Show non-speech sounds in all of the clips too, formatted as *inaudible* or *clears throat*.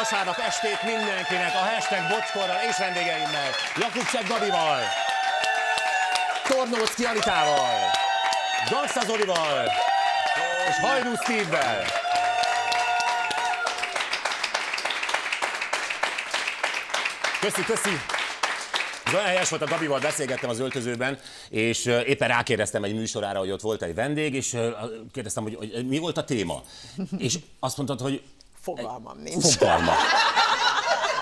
vasárnap estét mindenkinek a hashtag bocskorral és vendégeimmel, Jakubcsek Gabival, Tornócki Anitával, Gansza Zolival és Hajdú Steve-vel. Köszi, köszi! Ez olyan helyes volt, a Gabival beszélgettem az öltözőben, és éppen rákérdeztem egy műsorára, hogy ott volt egy vendég, és kérdeztem, hogy, hogy mi volt a téma. És azt mondtad, hogy Fogalmam nincs. fogalma. *laughs*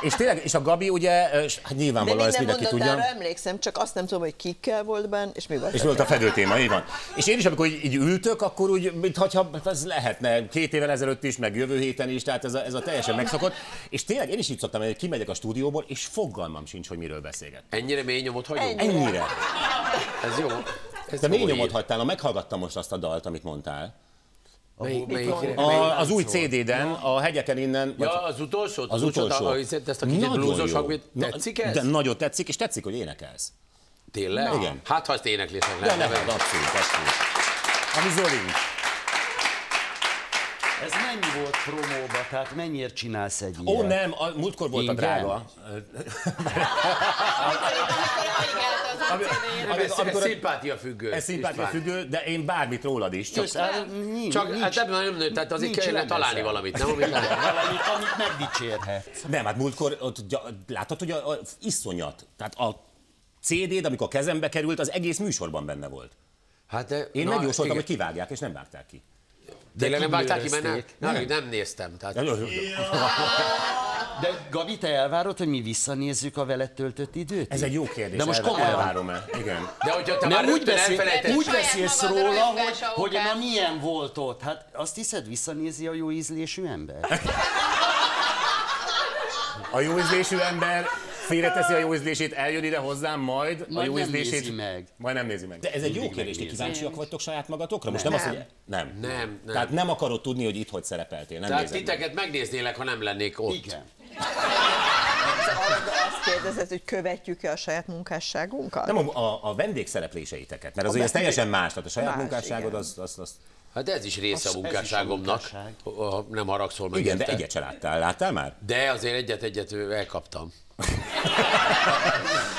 És tényleg, és a Gabi ugye, hát De nyilvánvalóan ezt minden mindenki tudja. emlékszem, csak azt nem tudom, hogy kikkel volt benn, és mi volt. És volt a téma. fedőtéma, így van. És én is, amikor így, így ültök, akkor úgy, mintha ez lehetne két évvel ezelőtt is, meg jövő héten is, tehát ez a, ez a teljesen megszokott. És tényleg én is így szoktam, hogy kimegyek a stúdióból, és fogalmam sincs, hogy miről beszélget. Ennyire mély nyomot hagyunk? Ennyi. Ennyire. Ez jó. Ez De mély nyomot hagytál, meghallgattam most azt a dalt, amit mondtál. Melyik, melyik, A, az új CD-den, a hegyeken innen... Ja, az utolsó? Az utolsó. A, ezt a kicsit blúzos. Na, Tetszik ez? De nagyon tetszik, és tetszik, hogy énekelsz. Tényleg? Igen. Hát, ha ezt éneklésnek nem, nevezni. abszolút, abszolút. Ami Zolink. Ez mennyi volt promóba, tehát mennyiért csinálsz egy ilyet? Ó, nem, a, múltkor volt a *laughs* *laughs* Igen? Ami- ami- Ez, a- szimpátia függő. Ez szimpátia István. függő, de én bármit rólad is. Csak á, nincs, Csak nincs, hát ebben nem nő, tehát azért kellene találni valamit, nem? Amit valamit, amit megdicsérhetsz. nem, hát múltkor ott, látod, hogy a, a iszonyat. Tehát a CD-d, amikor kezembe került, az egész műsorban benne volt. Hát de, Én na, megjósoltam, hogy kivágják, és nem vágták ki. Tényleg nem vágták ki, mert nem, nem, nem néztem. Tehát, De Gabi, te elvárod, hogy mi visszanézzük a veled töltött időt? Ez egy jó kérdés. De most komolyan. elvárom-e? Igen. de hogyha te Nem már úgy, beszél, úgy beszélsz róla, hogy, hogy na milyen volt ott. Hát azt hiszed, visszanézi a jó ízlésű ember? *laughs* A jó ízlésű ember félreteszi a jó ízlését, eljön ide hozzám, majd, a Majd jó nem ízlését... nézi meg. Majd nem nézi meg. De ez egy jó kérdés, ti kíváncsiak vagytok saját magatokra? Most nem, az, hogy... Nem. Nem, nem. Tehát nem akarod tudni, hogy itt hogy szerepeltél, nem Tehát nézed meg. titeket megnéznélek, ha nem lennék ott. Igen. Azt kérdezed, hogy követjük-e a saját munkásságunkat? Nem a, a, a vendégszerepléseiteket, mert az A ugye ez teljesen más, tehát a saját Más, munkásságod igen. az, az, az... Hát ez is része Az- a a munkásságomnak, munkásság. ha nem haragszol meg Igen, de érte. egyet se láttál. Láttál már? De azért egyet-egyet elkaptam.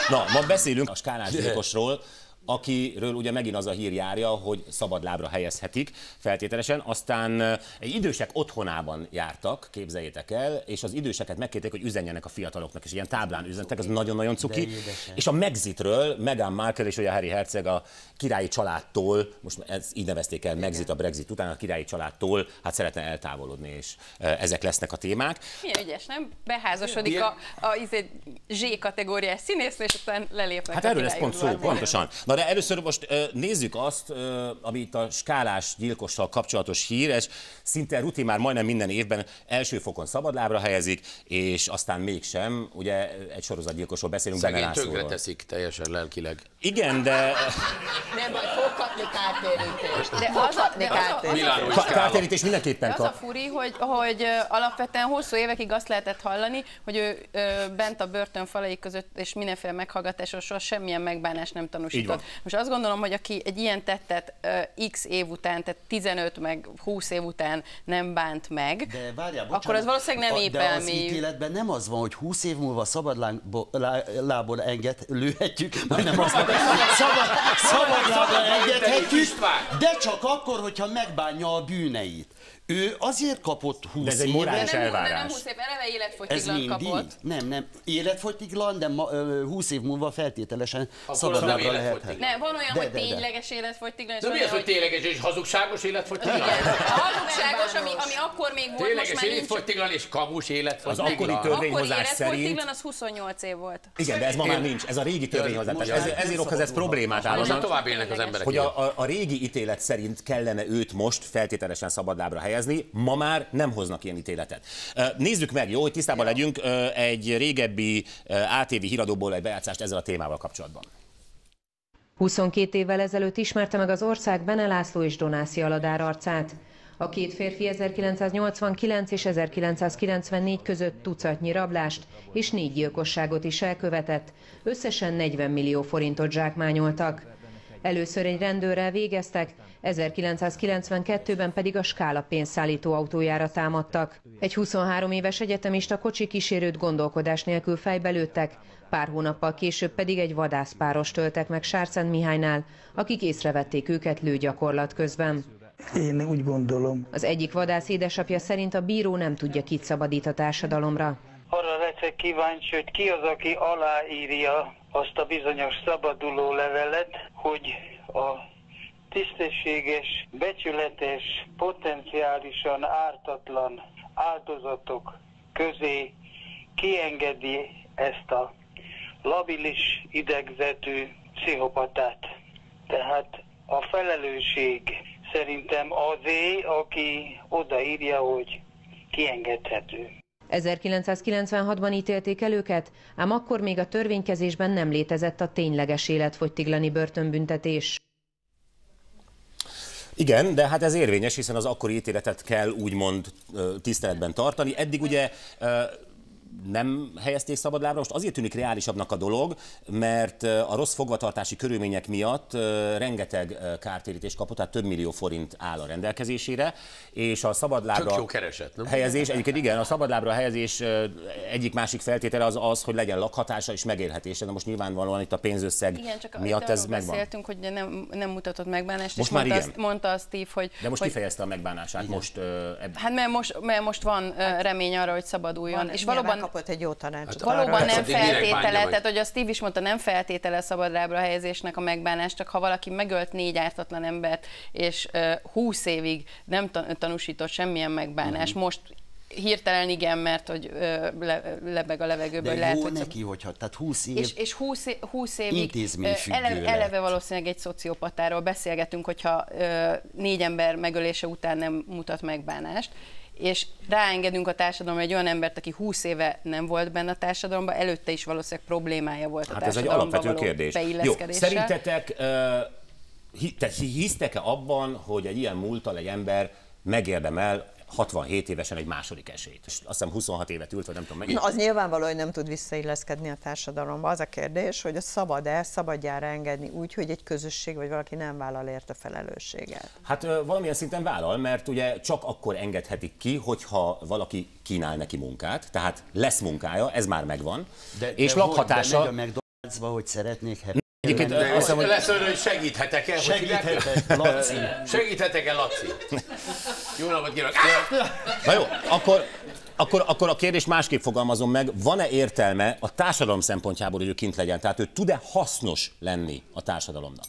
Na, ma beszélünk a skálás gyilkosról, akiről ugye megint az a hír járja, hogy szabad lábra helyezhetik feltételesen, aztán egy idősek otthonában jártak, képzeljétek el, és az időseket megkérték, hogy üzenjenek a fiataloknak, és ilyen táblán üzentek, ez nagyon-nagyon cuki. És a Megxitről, Meghan Markle és ugye Harry Herceg a királyi családtól, most ez így nevezték el Megxit a Brexit után, a királyi családtól, hát szeretne eltávolodni, és ezek lesznek a témák. Milyen ügyes, nem? Beházasodik Ilyen- a, a izé, Z kategóriás színésznő, és aztán lelépnek Hát a erről lesz pont szó, pontosan. Na de először most nézzük azt, ami itt a skálás gyilkossal kapcsolatos hír, és szinte rutin már majdnem minden évben első fokon szabadlábra helyezik, és aztán mégsem, ugye egy sorozatgyilkosról beszélünk, Benne Szegény tönkre Lászlóról. teszik teljesen lelkileg. Igen, de Nem, majd fog kapni kártérítést. De az a, de kártérítést. Kártérítés mindenképpen De az a kap. furi, hogy, hogy alapvetően hosszú évekig azt lehetett hallani, hogy ő bent a börtön falai között és mindenféle meghallgatáson soha semmilyen megbánást nem Így van. Most azt gondolom, hogy aki egy ilyen tettet ö, x év után, tehát 15 meg 20 év után nem bánt meg, De várjál, akkor bocsánat, az valószínűleg nem a- De az elmélyű. ítéletben nem az van, hogy 20 év múlva szabad lábon, lábon enged, lőhetjük, vagy nem az van, szabad, szabad lábon engedhetjük, de csak akkor, hogyha megbánja a bűneit. Ő azért kapott 20 De ez egy évet, morális nem, de nem elvárás. 20 év, eleve ez életfogytiglan mindig? kapott. Nem, nem. Életfogytiglan, de ma, ö, 20 év múlva feltételesen az szabad nem lábra életfogytiglan. lehet. Nem, van olyan, De, hogy de, tényleges életfogytiglan, De mi az, hogy tényleges és hazugságos életfogytiglan? Igen. A hazugságos, ami, ami akkor még volt, most Tényleges már nincs. életfogytiglan és kamus életfogytiglan. Az akkori Akkori törvényhozás életfogytiglan szerint... az 28 év volt. Igen, de ez ma már nincs, ez a régi törvényhozás. most Ez, már nem ezért okoz ez problémát Most már állandóan. tovább élnek az emberek. hogy a, a régi ítélet szerint kellene őt most feltételesen szabadlábra helyezni, ma már nem hoznak ilyen ítéletet. Nézzük meg, jó, hogy tisztában legyünk ö, egy régebbi ATV híradóból egy bejátszást ezzel a témával kapcsolatban. 22 évvel ezelőtt ismerte meg az ország Bene László és Donászi Aladár arcát. A két férfi 1989 és 1994 között tucatnyi rablást és négy gyilkosságot is elkövetett, összesen 40 millió forintot zsákmányoltak. Először egy rendőrrel végeztek, 1992-ben pedig a Skála pénzszállító autójára támadtak. Egy 23 éves egyetemista kocsi kísérőt gondolkodás nélkül fejbe lőttek, pár hónappal később pedig egy vadászpáros töltek meg Sárszent Mihálynál, akik észrevették őket lőgyakorlat közben. Én úgy gondolom. Az egyik vadász édesapja szerint a bíró nem tudja, kit szabadít a társadalomra. Arra leszek kíváncsi, hogy ki az, aki aláírja azt a bizonyos szabaduló levelet, hogy a tisztességes, becsületes, potenciálisan ártatlan áldozatok közé kiengedi ezt a labilis idegzetű pszichopatát. Tehát a felelősség szerintem azé, aki odaírja, hogy kiengedhető. 1996-ban ítélték el őket, ám akkor még a törvénykezésben nem létezett a tényleges életfogytiglani börtönbüntetés. Igen, de hát ez érvényes, hiszen az akkori ítéletet kell úgymond tiszteletben tartani. Eddig ugye nem helyezték szabadlábra. Most azért tűnik reálisabbnak a dolog, mert a rossz fogvatartási körülmények miatt rengeteg kártérítést kapott, tehát több millió forint áll a rendelkezésére, és a szabadlábra Tök jó kereset, nem? helyezés, egyébként igen, a szabadlábra helyezés egyik másik feltétele az az, hogy legyen lakhatása és megélhetése, de most nyilvánvalóan itt a pénzösszeg Igen, csak miatt ez megvan. beszéltünk, hogy nem, nem mutatott megbánást, Most és már mondta, igen. azt, mondta azt Steve, hogy... De most hogy, kifejezte a megbánását, most ö, ebb... Hát mert most, mert most van remény arra, hogy szabaduljon. Van, és valóban kapott egy jó tanácsot. Valóban arra, nem feltétele, tehát hogy a Steve is mondta, nem feltétele a szabadlábra helyezésnek a megbánás, csak ha valaki megölt négy ártatlan embert, és uh, 20 évig nem tan- tanúsított semmilyen megbánás, Mhm. most hirtelen igen, mert hogy ö, le, lebeg a levegőből, De hogy lehet, jó hogy neki, hogyha, tehát 20 év, és, és 20, é- 20 évig ö, eleve, lett. eleve valószínűleg egy szociopatáról beszélgetünk, hogyha ö, négy ember megölése után nem mutat megbánást, és ráengedünk a társadalomra egy olyan embert, aki 20 éve nem volt benne a társadalomban, előtte is valószínűleg problémája volt a Hát ez egy alapvető kérdés. Jó, szerintetek uh, hi, te hisztek-e abban, hogy egy ilyen múltal egy ember megérdemel 67 évesen egy második esélyt? És azt hiszem 26 évet ült, vagy nem tudom mennyi. Az nyilvánvaló, hogy nem tud visszailleszkedni a társadalomba. Az a kérdés, hogy a szabad-e, szabadjára engedni úgy, hogy egy közösség vagy valaki nem vállal érte felelősséget. Hát valamilyen szinten vállal, mert ugye csak akkor engedhetik ki, hogyha valaki kínál neki munkát, tehát lesz munkája, ez már megvan, de, és de lakhatása... Hogy bemegy a McDonald'sba, hogy szeretnék happy Egyébként, azt hiszem, hogy Lesz hogy segíthetek-e? Segíthetek, Laci. Segíthetek-e, Laci? Jó napot kívánok! Na jó, akkor, akkor, akkor a kérdés másképp fogalmazom meg. Van-e értelme a társadalom szempontjából, hogy ő kint legyen? Tehát ő tud-e hasznos lenni a társadalomnak?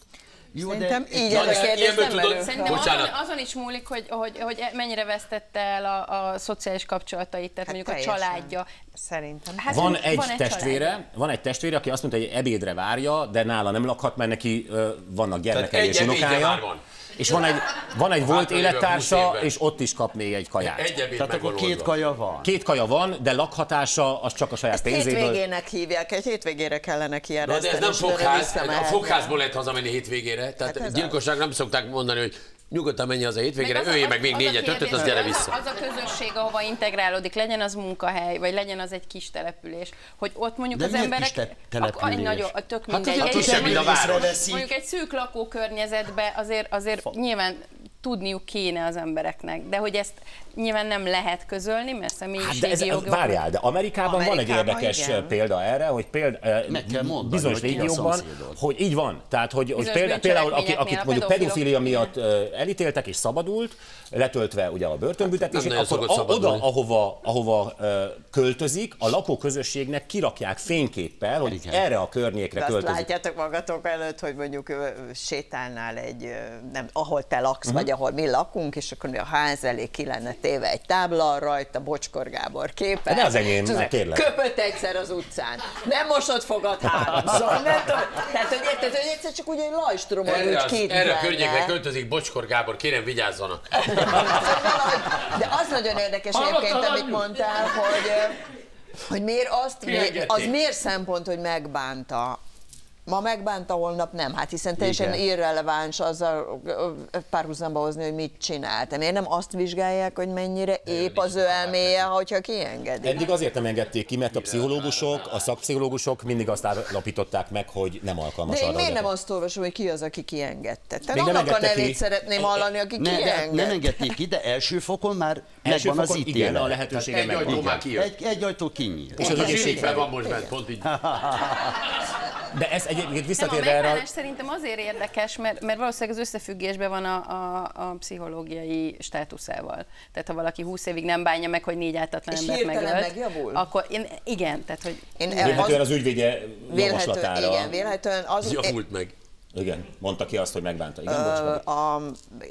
Jó, Szerintem de így Na, ez a kérdés nem tudod- Szerintem azon, azon is múlik, hogy, hogy, hogy mennyire vesztette el a, a szociális kapcsolatait, tehát Hát mondjuk a teljesen. családja. Szerintem. Hát Van van egy, egy testvére, családja. van egy testvére, aki azt mondta, hogy ebédre várja, de nála nem lakhat, mert neki ö, vannak gyermekei egy és unokája. már van. És van egy, van egy volt hátralévő 20 élettársa, és ott is kap még egy kaját. Egy ebéd Tehát akkor két kaja van. Két kaja van, de lakhatása az csak a saját Ezt pénzéből. hétvégének hívják, egy hétvégére kellene kijelenteni. de ez nem fogház, a fogházból lehet hazamenni hétvégére. Tehát Hát gyilkosság nem szokták mondani, hogy nyugodtan menj haza hétvégére, az a- öljél az- meg még a négyet, ötöt, az gyere vissza. Az a közösség, ahova integrálódik, legyen az munkahely, vagy legyen az egy kis település, hogy ott mondjuk De az emberek... kis te- Ak- település? egy nagyon, tök Hát mindegy. az Egy- a város. Mondjuk egy szűk lakókörnyezetbe azért, azért nyilván tudniuk kéne az embereknek, de hogy ezt nyilván nem lehet közölni, mert Hát személyiségi de ez, jogok... várjál, de Amerikában, van egy Amerikában érdekes igen. példa erre, hogy példa, Meg kell mondani, bizonyos régiókban, hogy így van. Tehát, hogy, hogy példa, például aki, akit mondjuk pedofília miatt elítéltek és szabadult, letöltve ugye a börtönbüntetését, Hát, akkor a, oda, ahova, ahova költözik, a lakóközösségnek kirakják fényképpel, hogy Igen. erre a környékre De azt költözik. látjátok magatok előtt, hogy mondjuk sétálnál egy, nem, ahol te laksz, Mhm. Vagy ahol mi lakunk, és akkor a ház elé ki lenne téve egy tábla, rajta Bocskor Gábor képe. Ne az enyém, ne, kérlek. Köpött egyszer az utcán. Nem mosott fogad háromszor. *laughs* Nem tudom. Tehát, hogy érted, hogy egyszer csak úgy egy lajstromon Erre, úgy két erre a környékre költözik Bocskor Gábor, kérem vigyázzanak. *laughs* De az nagyon érdekes egyébként, amit mondtál, hogy, hogy miért azt, Kiengedték. az miért szempont, hogy megbánta Ma megbánta, holnap nem. Hát hiszen teljesen Igen. irreleváns azzal párhuzamba hozni, hogy mit csinált. Miért nem azt vizsgálják, hogy mennyire épp az ő elméje, hogyha kiengedi? Eddig azért nem engedték ki, mert a pszichológusok, a szakpszichológusok mindig azt állapították meg, hogy nem alkalmas De én arra, miért nem azt olvasom, hogy ki az, aki kiengedte? Tehát Még nem annak a engedte nevét ki. szeretném hallani, aki Ne, kienged. nem engedték ki, de első fokon már Első megvan az fokon igen, ítélet. a lehetősége Egy megvan. ajtó már kijött. Egy, egy ajtó kinyílt. És az A egészség zsírikben van most bent, pont így. De ez egyébként a visszatérve erre, megbánás szerintem azért érdekes, mert, mert valószínűleg az összefüggésben van a, a, a pszichológiai státuszával. Tehát ha valaki 20 évig nem bánja meg, hogy négy ártatlan És embert megölt, megjavul? akkor én, igen, tehát hogy Én vélhetően az ügyvédje Vélhető, javaslatára. igen, vélhetően az, Javult meg. Igen, mondta ki azt, hogy megbánta. Igen, bocs, Gabi. a,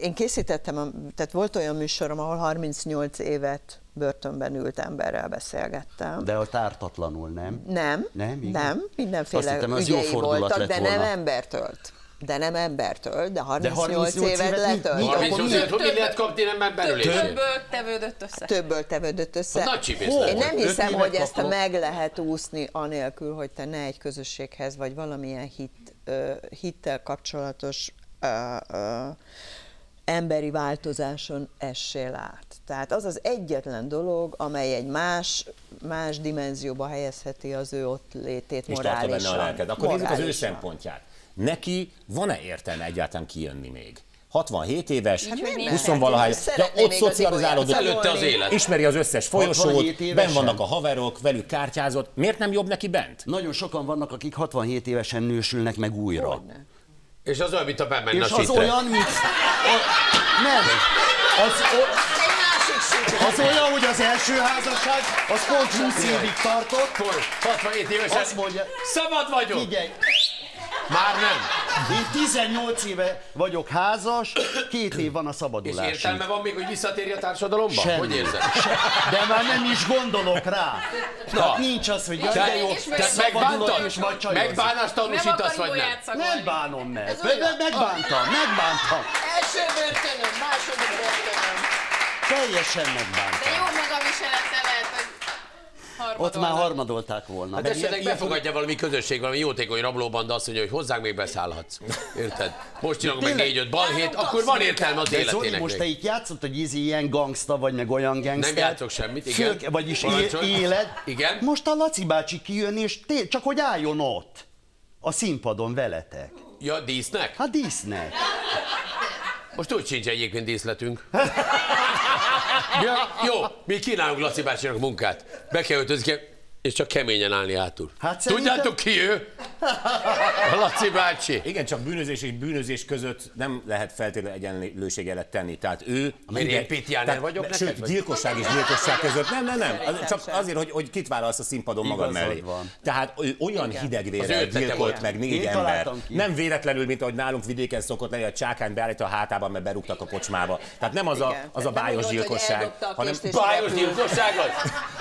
én készítettem, a- tehát volt olyan műsorom, ahol 38 évet börtönben ült emberrel beszélgettem. De ott ártatlanul, nem? Nem, Nem, igen? nem, Azt mindenféle hittem, az jó ügyei fordulat voltak, lett de volna. nem embertölt. De nem embertölt, de 38, 38 évet évet mi- letölt. mi- Harminc akkor évet, hogy mit lehet kapni nem belülésért? többből tevődött össze. Többből tevődött össze. Az nagy csibész Én nem hiszem, hogy ezt kapott. meg lehet úszni anélkül, hogy te ne egy közösséghez, vagy valamilyen hit, hittel kapcsolatos emberi változáson essél át. Tehát az az egyetlen dolog, amely egy más, más dimenzióba helyezheti az ő ott létét és tartja morálisan. benne a lelked. Akkor nézzük az ő Morálisan. szempontját. Neki van-e értelme egyáltalán kijönni még? 67 éves, nincs. 20 valahány, de ott szocializálódott, Előtte az élet. ismeri az összes folyosót, 67 ben vannak a haverok, velük kártyázott. Miért nem jobb neki bent? Nagyon sokan vannak, akik 67 évesen nősülnek meg újra. Hogyne. És az olyan, mint a bemenne És a az sitre. olyan, mint... A, nem. Az, o, az olyan, hogy az első házasság, az pont 20 évig tartott. Akkor 67 évesen Azt mondja, szabad vagyok. figyelj, Már nem. én 18 éve vagyok házas, két év van a És szabadulásig. értelme van még, hogy visszatérj a társadalomba? Semmi. Hogy érzed? De már nem is gondolok rá. Na. Hát nincs az, hogy jaj, Te, de jó, te szabadulok megbántad? és majd csajozni. Megbánást tanúsítasz, vagy nem? Nem bánom meg. Meg, meg, megbántam, megbántam. Első börtönöm, második börtönöm. Teljesen De megbántam. jó magaviselete lehet, hogy Ott már harmadolták volna. Hát De esetleg befogadja valami közösség, valami jótékony rablóbanda azt mondja, hogy hozzánk még beszállhatsz. Érted? Most csinálunk meg négy-öt balhét, akkor van értelme az életének. most te itt játszott, hogy ízi ilyen gangsta vagy, meg olyan gangster. Nem játszok semmit, igen. Föl, vagyis éled. Igen. Most a Laci bácsi kijön, és té- csak hogy álljon ott. A színpadon veletek. Ja, dísznek? Hát dísznek. Most úgy sincs egyébként díszletünk. *laughs* Ja, jó, mi kínálunk Laci bácsinak munkát. Be kell öltözni, és csak keményen állni hátul. Hát Tudjátok ki ő? Laci bácsi. Igen, csak bűnözés és bűnözés között nem lehet feltétlenül egyenlőségelet tenni. Tehát ő... Miért én Pete Jáner vagyok Sőt, neked, vagy? gyilkosság és gyilkosság között. Nem, nem, nem. Csak azért, hogy, hogy kit válasz a színpadon magad mellé. van. Tehát ő olyan Az hidegvérrel gyilkolt meg négy Én ember. Nem véletlenül, mint ahogy nálunk vidéken szokott lenni, a csákány beállítja a hátában, mert berúgtak a kocsmába. Tehát nem az a, Igen. az a bájos gyilkosság, hanem Bájos gyilkosságot?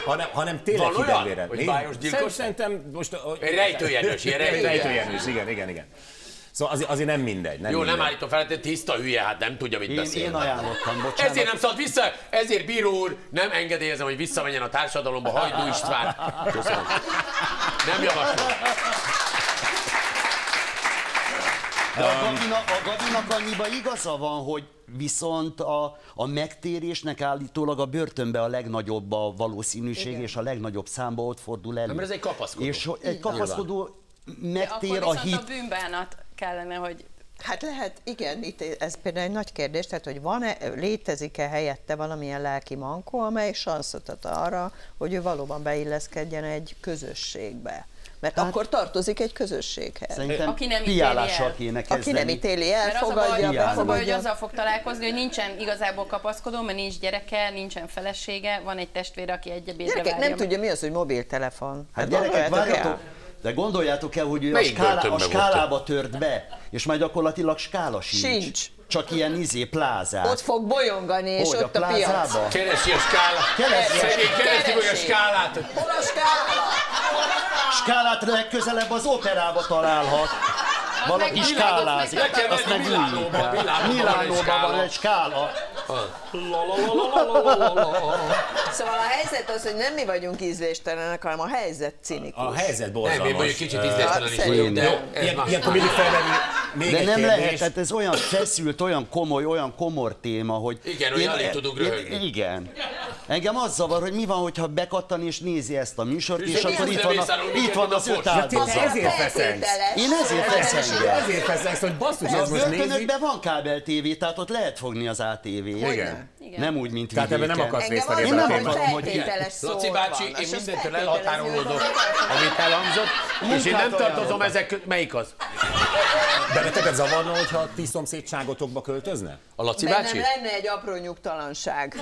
hanem, hanem tényleg Van olyan, hidegvérrel. bájos gyilkosság? Szerintem most... Rejtőjenős, ilyen rejtőjenős. Igen, igen, igen. Szóval azért, azért nem mindegy. Nem Jó, nem mindegy. állítom fel, de tiszta hülye, hát nem tudja, mit Én, beszél. én ajánlottam, bocsánat. Ezért nem szállt vissza, ezért bíró úr, nem engedélyezem, hogy visszamenjen a társadalomba Hajdú István. Köszönöm. Nem javaslom. De a, Gabina, a Gabinak annyiba igaza van, hogy viszont a, a megtérésnek állítólag a börtönbe a legnagyobb a valószínűség, Igen. és a legnagyobb számba ott fordul elő. Nem, mert ez egy kapaszkodó. És egy kapaszkodó megtér Akkor a viszont hit. a bűnbánat kellene, hogy Hát lehet, igen, itt ez például egy nagy kérdés, tehát hogy van-e, létezik-e helyette valamilyen lelki mankó, amely sanszot ad arra, hogy ő valóban beilleszkedjen egy közösségbe. Mert hát, akkor tartozik egy közösséghez. Szerintem Aki nem ítéli piálással el. kéne Aki kezdeni. nem ítéli el, Mert az a, fogadja, baj, az a baj, hogy befogadja. azzal fog találkozni, hogy nincsen igazából kapaszkodó, mert nincs gyereke, nincsen felesége, van egy testvére, aki egy ebédre Gyerekek várja. nem tudja, mi az, hogy mobiltelefon. Hát gyerekek, gondoljátok el? várjatok, de gondoljátok el, hogy ő a, skálá, a skálába tört be, és majd gyakorlatilag skála sincs. Sincs. Csak ilyen izé plázák. Ott fog bolyongani, és Hogy, ott a, piac. plázába? Keresi a skálát. Keresi. Szegény keresi meg a Keresi. skálát. Hol a skála? Skálát legközelebb az operába találhat. Valaki meg- skálázik. Le kell Azt meg. Milánóban Milánóban skála. van egy skála. Szóval a helyzet az, hogy nem mi vagyunk ízléstelenek, hanem a helyzet cinikus. A helyzet Nem, borzalmas. én mondjuk kicsit Ö, ízléstelen is vagyok, de ilyenkor mindig még De nem kérdés. lehet, tehát ez olyan feszült, olyan komoly, olyan komor téma, hogy... Igen, hogy alig tudunk röhögni. Igen. Engem az zavar, hogy mi van, hogyha bekattan és nézi ezt a műsort, és És akkor itt nem van, a, itt van a az öt áldozat. ezért feszengsz. Én ezért feszengem. Ezért feszengsz, hogy basszus, A ez most nézi. börtönökben van kábel tévé, tehát ott lehet fogni az ATV-t. Igen. Igen. Nem úgy, mint Tehát ebben nem akarsz részt venni az ebben a zavar, témában. hogy Laci bácsi, van, én és az mindentől elhatárolódok, hogy- amit elhangzott, és én nem tartozom ezek. Melyik az? De neked zavarna, hogyha ti szomszédságotokba költözne? A Laci Bennem bácsi? lenne egy apró nyugtalanság.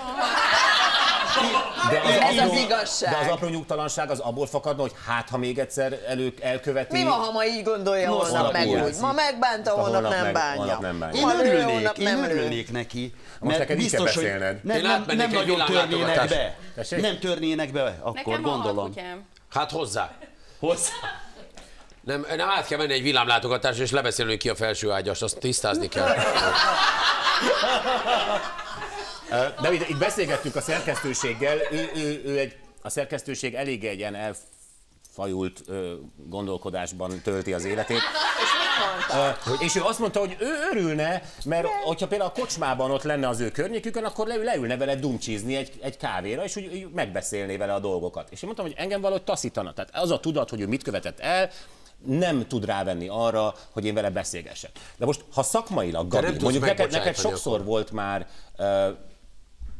De Ez az igazság. De az apró nyugtalanság az abból fakadna, hogy hát, ha még egyszer elő elköveti... Mi van, ha ma így gondolja, Nos, holnap meg úgy? Ma megbánta, holnap holnap nem meg- bánja. holnap nem bánja. Én örülnék, én nem örülnék neki. Most neked így kell hogy beszélned. nem, Én nem, nem nagyon törnének be. Tessék? Nem törnének be, akkor Nekem gondolom. Hát hozzá. Hozzá. Nem, nem át kell menni egy villámlátogatásra, és lebeszélni, hogy ki a felső ágyas, azt tisztázni kell. De itt, itt beszélgettünk a szerkesztőséggel, ő, ő, ő egy, a szerkesztőség elég egy ilyen elfajult ö, gondolkodásban tölti az életét. Ö, és ő azt mondta, hogy ő örülne, mert hogyha például a kocsmában ott lenne az ő környékükön, akkor leül, leülne vele dumcsizni egy, egy kávéra, és úgy, úgy megbeszélné vele a dolgokat. És én mondtam, hogy engem valahogy taszítana. Tehát az a tudat, hogy ő mit követett el, nem tud rávenni arra, hogy én vele beszélgessek. De most, ha szakmailag, nem Gabi, mondjuk neked, neked sokszor akkor. volt már ö,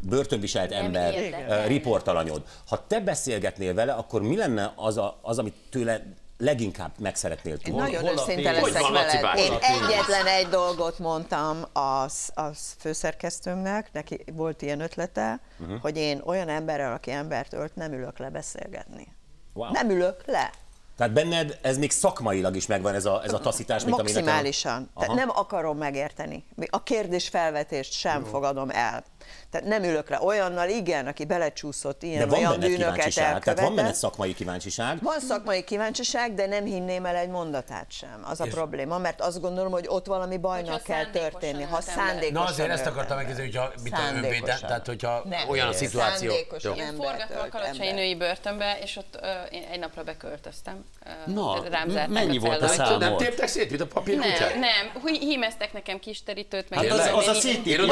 börtönviselt ember, érdekel. uh, riportalanyod. Ha te beszélgetnél vele, akkor mi lenne az, a, az amit tőle leginkább meg szeretnél Én tudni? nagyon hol a őszinte leszek veled. Én egyetlen egy dolgot mondtam az, az főszerkesztőmnek, neki volt ilyen ötlete, Mhm. hogy én olyan emberrel, aki embert ölt, nem ülök le beszélgetni. Wow. Nem ülök le. Tehát benned ez még szakmailag is megvan ez a, ez a taszítás, mint. Maximálisan. Aha. Tehát nem akarom megérteni. A kérdés felvetést sem fogadom el. Tehát nem ülök le olyannal, igen, aki belecsúszott ilyen De van olyan bűnöket kíváncsiság, tehát van elkövetett. benned szakmai kíváncsiság. Van szakmai kíváncsiság, de nem hinném el egy mondatát sem. Az a probléma, mert azt gondolom, hogy ott valami bajnak Hogyha kell történni. Ha szándékosan Na azért ezt akartam ember. megkérdezni, hogyha mit a Szándékosan. tehát hogyha Nem. olyan a szituáció. Szándékosan nem. Forgattam a ember. női börtönbe, és ott ö, én egy napra beköltöztem. Na, rám mennyi a volt a cellát. szám? Nem téptek szét, mint a papírkutyát? Nem, nem. Hí- Hímeztek nekem kis terítőt, meg Hát az- én- az a én- szétépítő.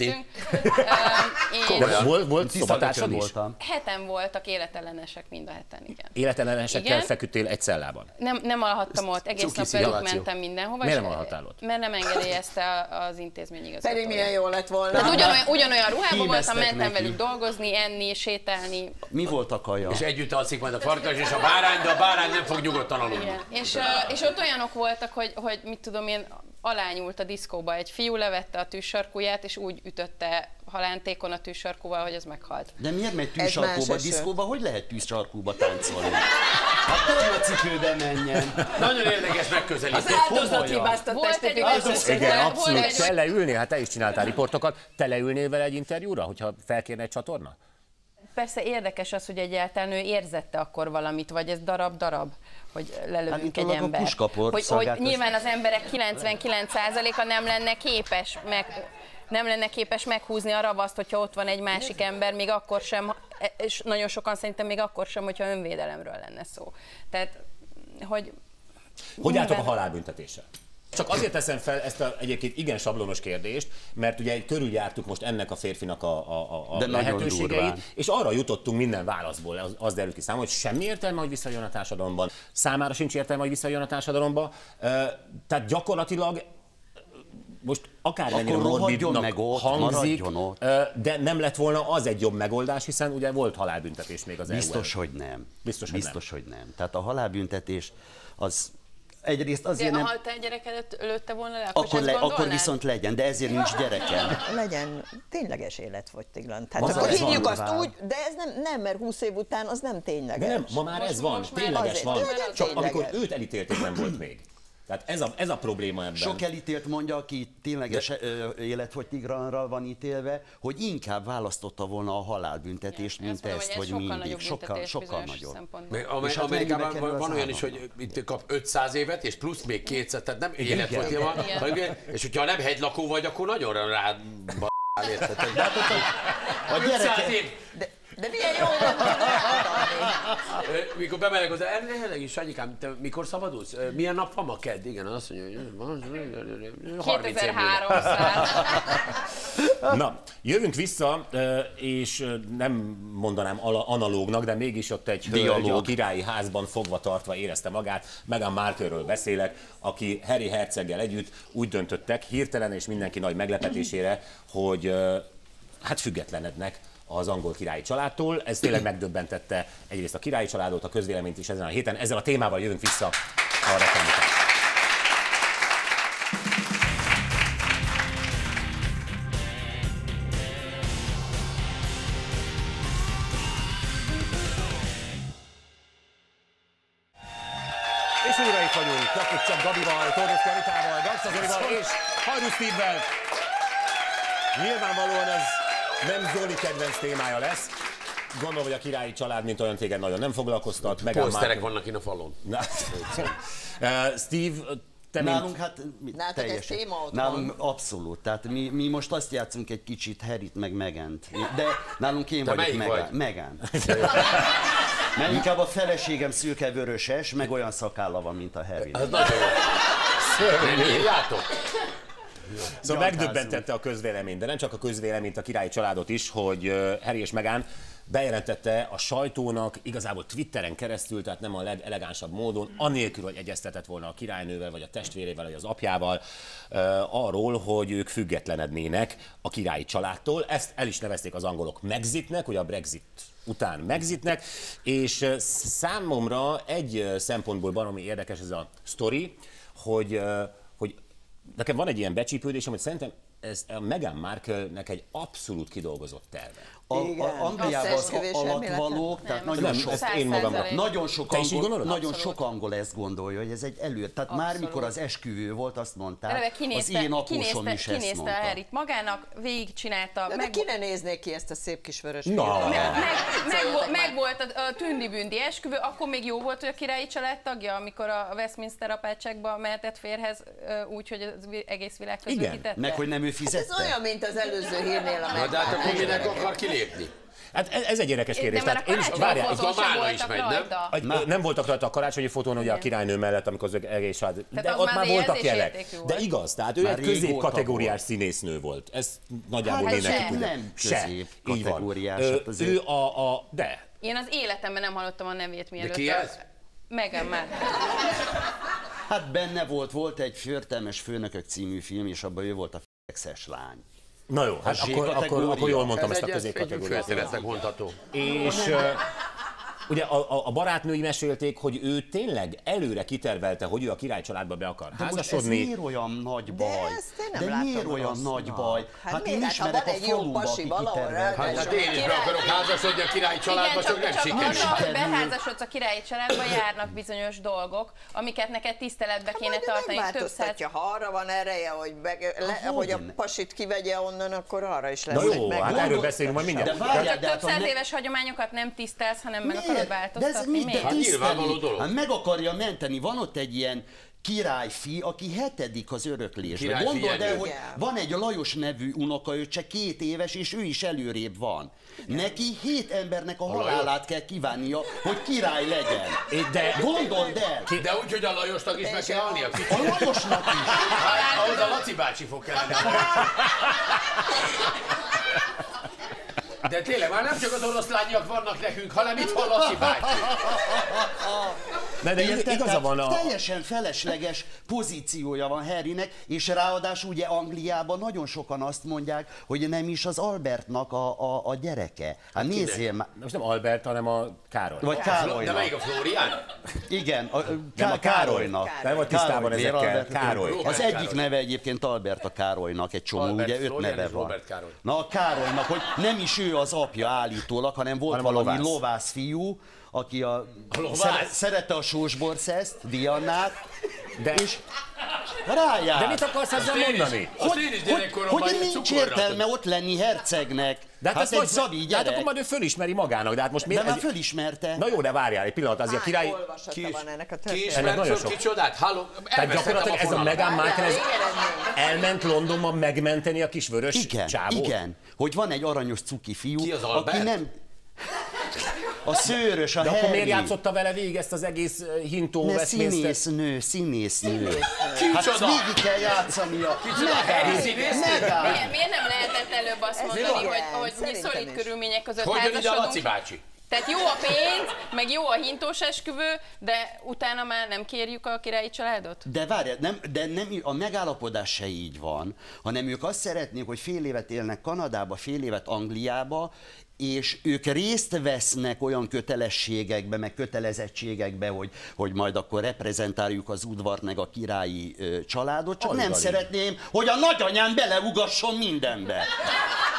*laughs* Ö, én- De volt, volt szobatársad is? voltam. Heten voltak életellenesek mind a heten, igen. Életellenesekkel Igen. feküdtél egy cellában. Nem, nem alhattam ott, egész cuki nap velük mentem mindenhova. Miért nem alhattál ott? Mert nem engedélyezte az intézmény igazgatója. Pedig milyen jó lett volna. Tehát ugyanolyan, ugyanolyan ruhában voltam, mentem neki. velük dolgozni, enni, sétálni. Mi volt a kaja? És együtt alszik majd a farkas és a bárány, de a bárány nem fog nyugodtan aludni. És, és ott olyanok voltak, hogy, hogy mit tudom én, alányult a diszkóba. Egy fiú levette a tűzsarkuját, és úgy ütötte halántékon a tűzsarkúval, hogy az meghalt. De miért megy eső. diszkóba? Hogy lehet tűzsarkóba táncolni? Hát tornacipőbe menjen. Nagyon érdekes megközelítés. Áldozat hibáztat Volt egy testifikációs olyan- Igen, abszolút. egy- Te leülnél, hát te is csináltál riportokat. Te leülnél vele egy interjúra, hogyha felkérne egy csatorna? Persze érdekes az, hogy egyáltalán ő érzette akkor valamit, vagy ez darab-darab, hogy lelövünk egy Állítólag a ember. puskapor hogy, hogy nyilván az emberek 99%-a nem lenne képes meg nem lenne képes meghúzni a ravaszt, hogyha ott van egy másik ember, még akkor sem, és nagyon sokan szerintem még akkor sem, hogyha önvédelemről lenne szó. Tehát, hogy Hogy álltok a halálbüntetéssel? Csak azért teszem fel ezt a egyébként igen sablonos kérdést, mert ugye körüljártuk most ennek a férfinak a, a, a De lehetőségeit, és arra jutottunk minden válaszból, az, az derült ki számomra, hogy semmi értelme, hogy visszajön a társadalomban. Számára sincs értelme, hogy visszajön a társadalomba. Tehát gyakorlatilag most akármennyire Akkor rohadjon morbidnak meg ott, hangzik, ott. de nem lett volna az egy jobb megoldás, hiszen ugye volt halálbüntetés még az Biztos, EU-en. hogy nem. Biztos, hogy Biztos, hogy nem. Tehát a halálbüntetés az egyrészt de azért nem... ha te gyerekedet lőtte volna le, akkor, Akkor, le, akkor viszont legyen, de ezért nincs gyerekem. *laughs* legyen tényleges életfogytiglan. Tehát Az akkor az hívjuk van, azt úgy, de ez nem, nem, mert 20 év után az nem tényleges. De nem, ma már Most- ez van, tényleges van. legyen Csak tényleges. amikor őt elítélték, nem volt még. Tehát ez a, ez a probléma ebben. Sok elítélt mondja, aki tényleges ö, életfogytiglanra van ítélve, hogy inkább választotta volna a halálbüntetést, azt mint mondom, ezt, hogy sokkal mindig. Sokkal, sokkal nagyobb. Amer- És hát Amerikában van, van olyan is, hogy itt kap 500 évet, és plusz még 200, tehát nem életfogytiglan. Igen. hanem- És hogyha nem hegylakó vagy, akkor nagyon rá érted? A 500 gyereke, év. De, de milyen jó. Ö, Mikor bemenek hozzá, elég is, Sanyikám, te mikor szabadulsz? Milyen nap van ma kedd? Igen, azt mondja, hogy van, 30 év múlva. 2300. *laughs* Na, jövünk vissza, és nem mondanám analógnak, de mégis ott egy hölgy a királyi házban fogva tartva érezte magát. Meghan Markle-ről beszélek, aki Harry Herceggel együtt úgy döntöttek, hirtelen és mindenki nagy meglepetésére, hogy hát függetlenednek az angol királyi családtól. Ez tényleg megdöbbentette egyrészt a királyi családot, a közvéleményt is ezen a héten. Ezzel a témával jövünk vissza a reklám után. És újra itt vagyunk, Jakub Csap Gabival, Tóth Anitával, Garza Zolival és Hajdú Steve-vel. Nyilvánvalóan ez nem Zoli kedvenc témája lesz. Gondolom, hogy a királyi család, mint olyan téged nagyon nem foglalkoztat. Markle- vannak in a falon. Na, *laughs* Steve, te mint... Nálunk hát mi- ez teljesen. téma otthon? Nálunk abszolút. Tehát mi, mi most azt játszunk egy kicsit Herit meg Megent. De nálunk én Te vagyok melyik vagy? Megan. *laughs* Mert inkább a feleségem szürke vöröses, meg olyan szakálla van, mint a Harry. Ez nagyon jó. Játok. Szóval megdöbbentette a közvéleményt, de nem csak a közvéleményt, a királyi családot is, hogy Harry és Meghan bejelentette a sajtónak, igazából Twitteren keresztül, tehát nem a legelegánsabb módon, anélkül, hogy egyeztetett volna a királynővel, vagy a testvérével, vagy az apjával, ö, arról, hogy ők függetlenednének a királyi családtól. Ezt el is nevezték az angolok Megzitnek, ugye a Brexit után Megzitnek, és számomra egy szempontból baromi érdekes ez a sztori, hogy, hogy Nekem van egy ilyen becsípődésem, hogy szerintem ez a Meghan Markle-nek egy abszolút kidolgozott terve. A, Igen. a Angliában az alatvalók, tehát Nem, nagyon Nem, sok, ezt én magam. 100%. nagyon sok, angol, nagyon Abszolút. sok angol ezt gondolja, hogy ez egy elő. Tehát már Abszolút. mikor az esküvő volt, azt mondták, Eleve az kinézte, én apósom kinézte, is ezt kinézte mondta. Harryt magának, végigcsinálta, De, de meg, ki ne néznék ki ezt a szép kis vörös Na. filmet? meg, meg, Szóljatok meg már. volt a, a tündi-bündi esküvő, akkor még jó volt, hogy a királyi család tagja, amikor a Westminster apátságba mehetett férhez, úgy, hogy az egész világ Igen. közvetítette. Meg hogy nem ő Ez fizette. olyan, mint az előző hírnél a de hát akkor minek akar kilépni? Hát ez, ez egy érdekes kérdés. De Tehát én is, karácsonyi várjál, a sem Mána is voltak megy, nem? rajta. egy- nem voltak rajta a karácsonyi fotón, ugye a királynő mellett, amikor az egész család, de ott már már voltak jelek. De igaz, tehát ő Már egy középkategóriás volt. színésznő volt. Ez nagyjából Hát mindenki se. tudja. Nem középkategóriás, hát Ő a, a, de, Én az életemben nem hallottam a nevét mielőtt. ki a- ez? Meghan már. Hát benne volt, volt egy Förtelmes Főnökök című film, és abban ő volt a fexes lány. Na jó, hát akkor, akkor, akkor jól mondtam Ez ezt a egy középkategóriát. főszeretnek mondható. És ö, ugye a, a, a barátnői mesélték, hogy ő tényleg előre kitervelte, hogy ő a király családba be akar De most ez házasodni. miért olyan nagy baj? ezt én nem De miért olyan nagy baj? Hát Hát, miért? én Hát ha ismerek van a egy jó faluba, pasi aki valahol kitervelte. rá- Hát, hát én is be akarok házasodni a királyi családba, Igen, csak nem csak sikerül. hogy Sikerül. beházasodsz a királyi családba, járnak bizonyos dolgok, amiket neked tiszteletbe kéne Majd ő tartani. Több száz... ha arra van ereje, hogy, meg, le, hogy a pasit kivegye onnan, akkor arra is lesz Na jó, hát erről beszélünk majd mindjárt. De de több hát a száz éves hagyományokat nem tisztelsz, hanem meg? Akarod De ez mit? De? Hát nyilvánvaló dolog. Hát meg akarja menteni. Van ott egy ilyen királyfi, aki hetedik az öröklésben. Gondold el, hogy van egy Lajos nevű unokaöccse, két éves, és ő is előrébb van. Neki hét embernek a halálát kell kívánnia, hogy király legyen. É, de- Gondold el! De úgy, hogy a Lajosnak is meg kell halni a Lajosnak is! Hát, ahhoz a Laci bácsi fog kelleni. *laughs* De tényleg, már nem csak az oroszlányak vannak nekünk, hanem itt van Laci bácsi. *laughs* De, de Érted? igaza van a... Teljesen felesleges pozíciója van Harrynek, és ráadásul ugye Angliában nagyon sokan azt mondják, hogy nem is az Albertnak a, a, a gyereke. Hát nézzél már. Most nem Albert, hanem a Károly. Vagy De Károlynak. melyik a Flórián? Igen, a, Nem, Ká- a Károly. Károlynak. Nem volt tisztában Károly, ezekkel. Albert- Károly. Az egyik Károly. neve egyébként Albert a Károlynak, egy csomó, Albert ugye öt Florian neve van. Robert Károly. Na a Károlynak, hogy nem is ő az apja állítólag, hanem volt Hanem valami lovász. lovász fiú, aki a, A szere- szerette a sósborszeszt, Diannát, De- és Rájár. De mit akarsz ezzel mondani? Hogy, gyerekkoromban hogy ilyen nincs értelme ott lenni hercegnek. De hát, ezt egy majd- zabi de hát gyerek. akkor majd ő fölismeri magának, de hát most De miért? már ez- fölismerte. Na jó, de várjál egy pillanat, azért a király... Ki van ennek a Ki ismert nagyon sok. kicsodát? Halló, Tehát gyakorlatilag ez a Meghan Markle ez elment Londonba megmenteni a kis vörös Igen, csávót? igen. Hogy van egy aranyos cuki fiú, Ki az aki nem... A szőrös, a De akkor Harry. miért játszotta vele végig ezt az egész hintó Ne Westminster? színésznő, színésznő. Hát Kicsoda? végig kell játszania. Miért, miért nem lehetett előbb azt mondani, hogy, hogy mi szolid körülmények között Hogy jön ide a Laci házasodunk? bácsi? Tehát jó a pénz, meg jó a hintós esküvő, de utána már nem kérjük a királyi családot? De várj, nem, de nem, a megállapodás se így van, hanem ők azt szeretnék, hogy fél évet élnek Kanadába, fél évet Angliába, és ők részt vesznek olyan kötelességekbe, meg kötelezettségekbe, hogy, hogy majd akkor reprezentáljuk az udvart, meg a királyi ö, családot, csak Alig, nem alig. szeretném, hogy a nagyanyám beleugasson mindenbe.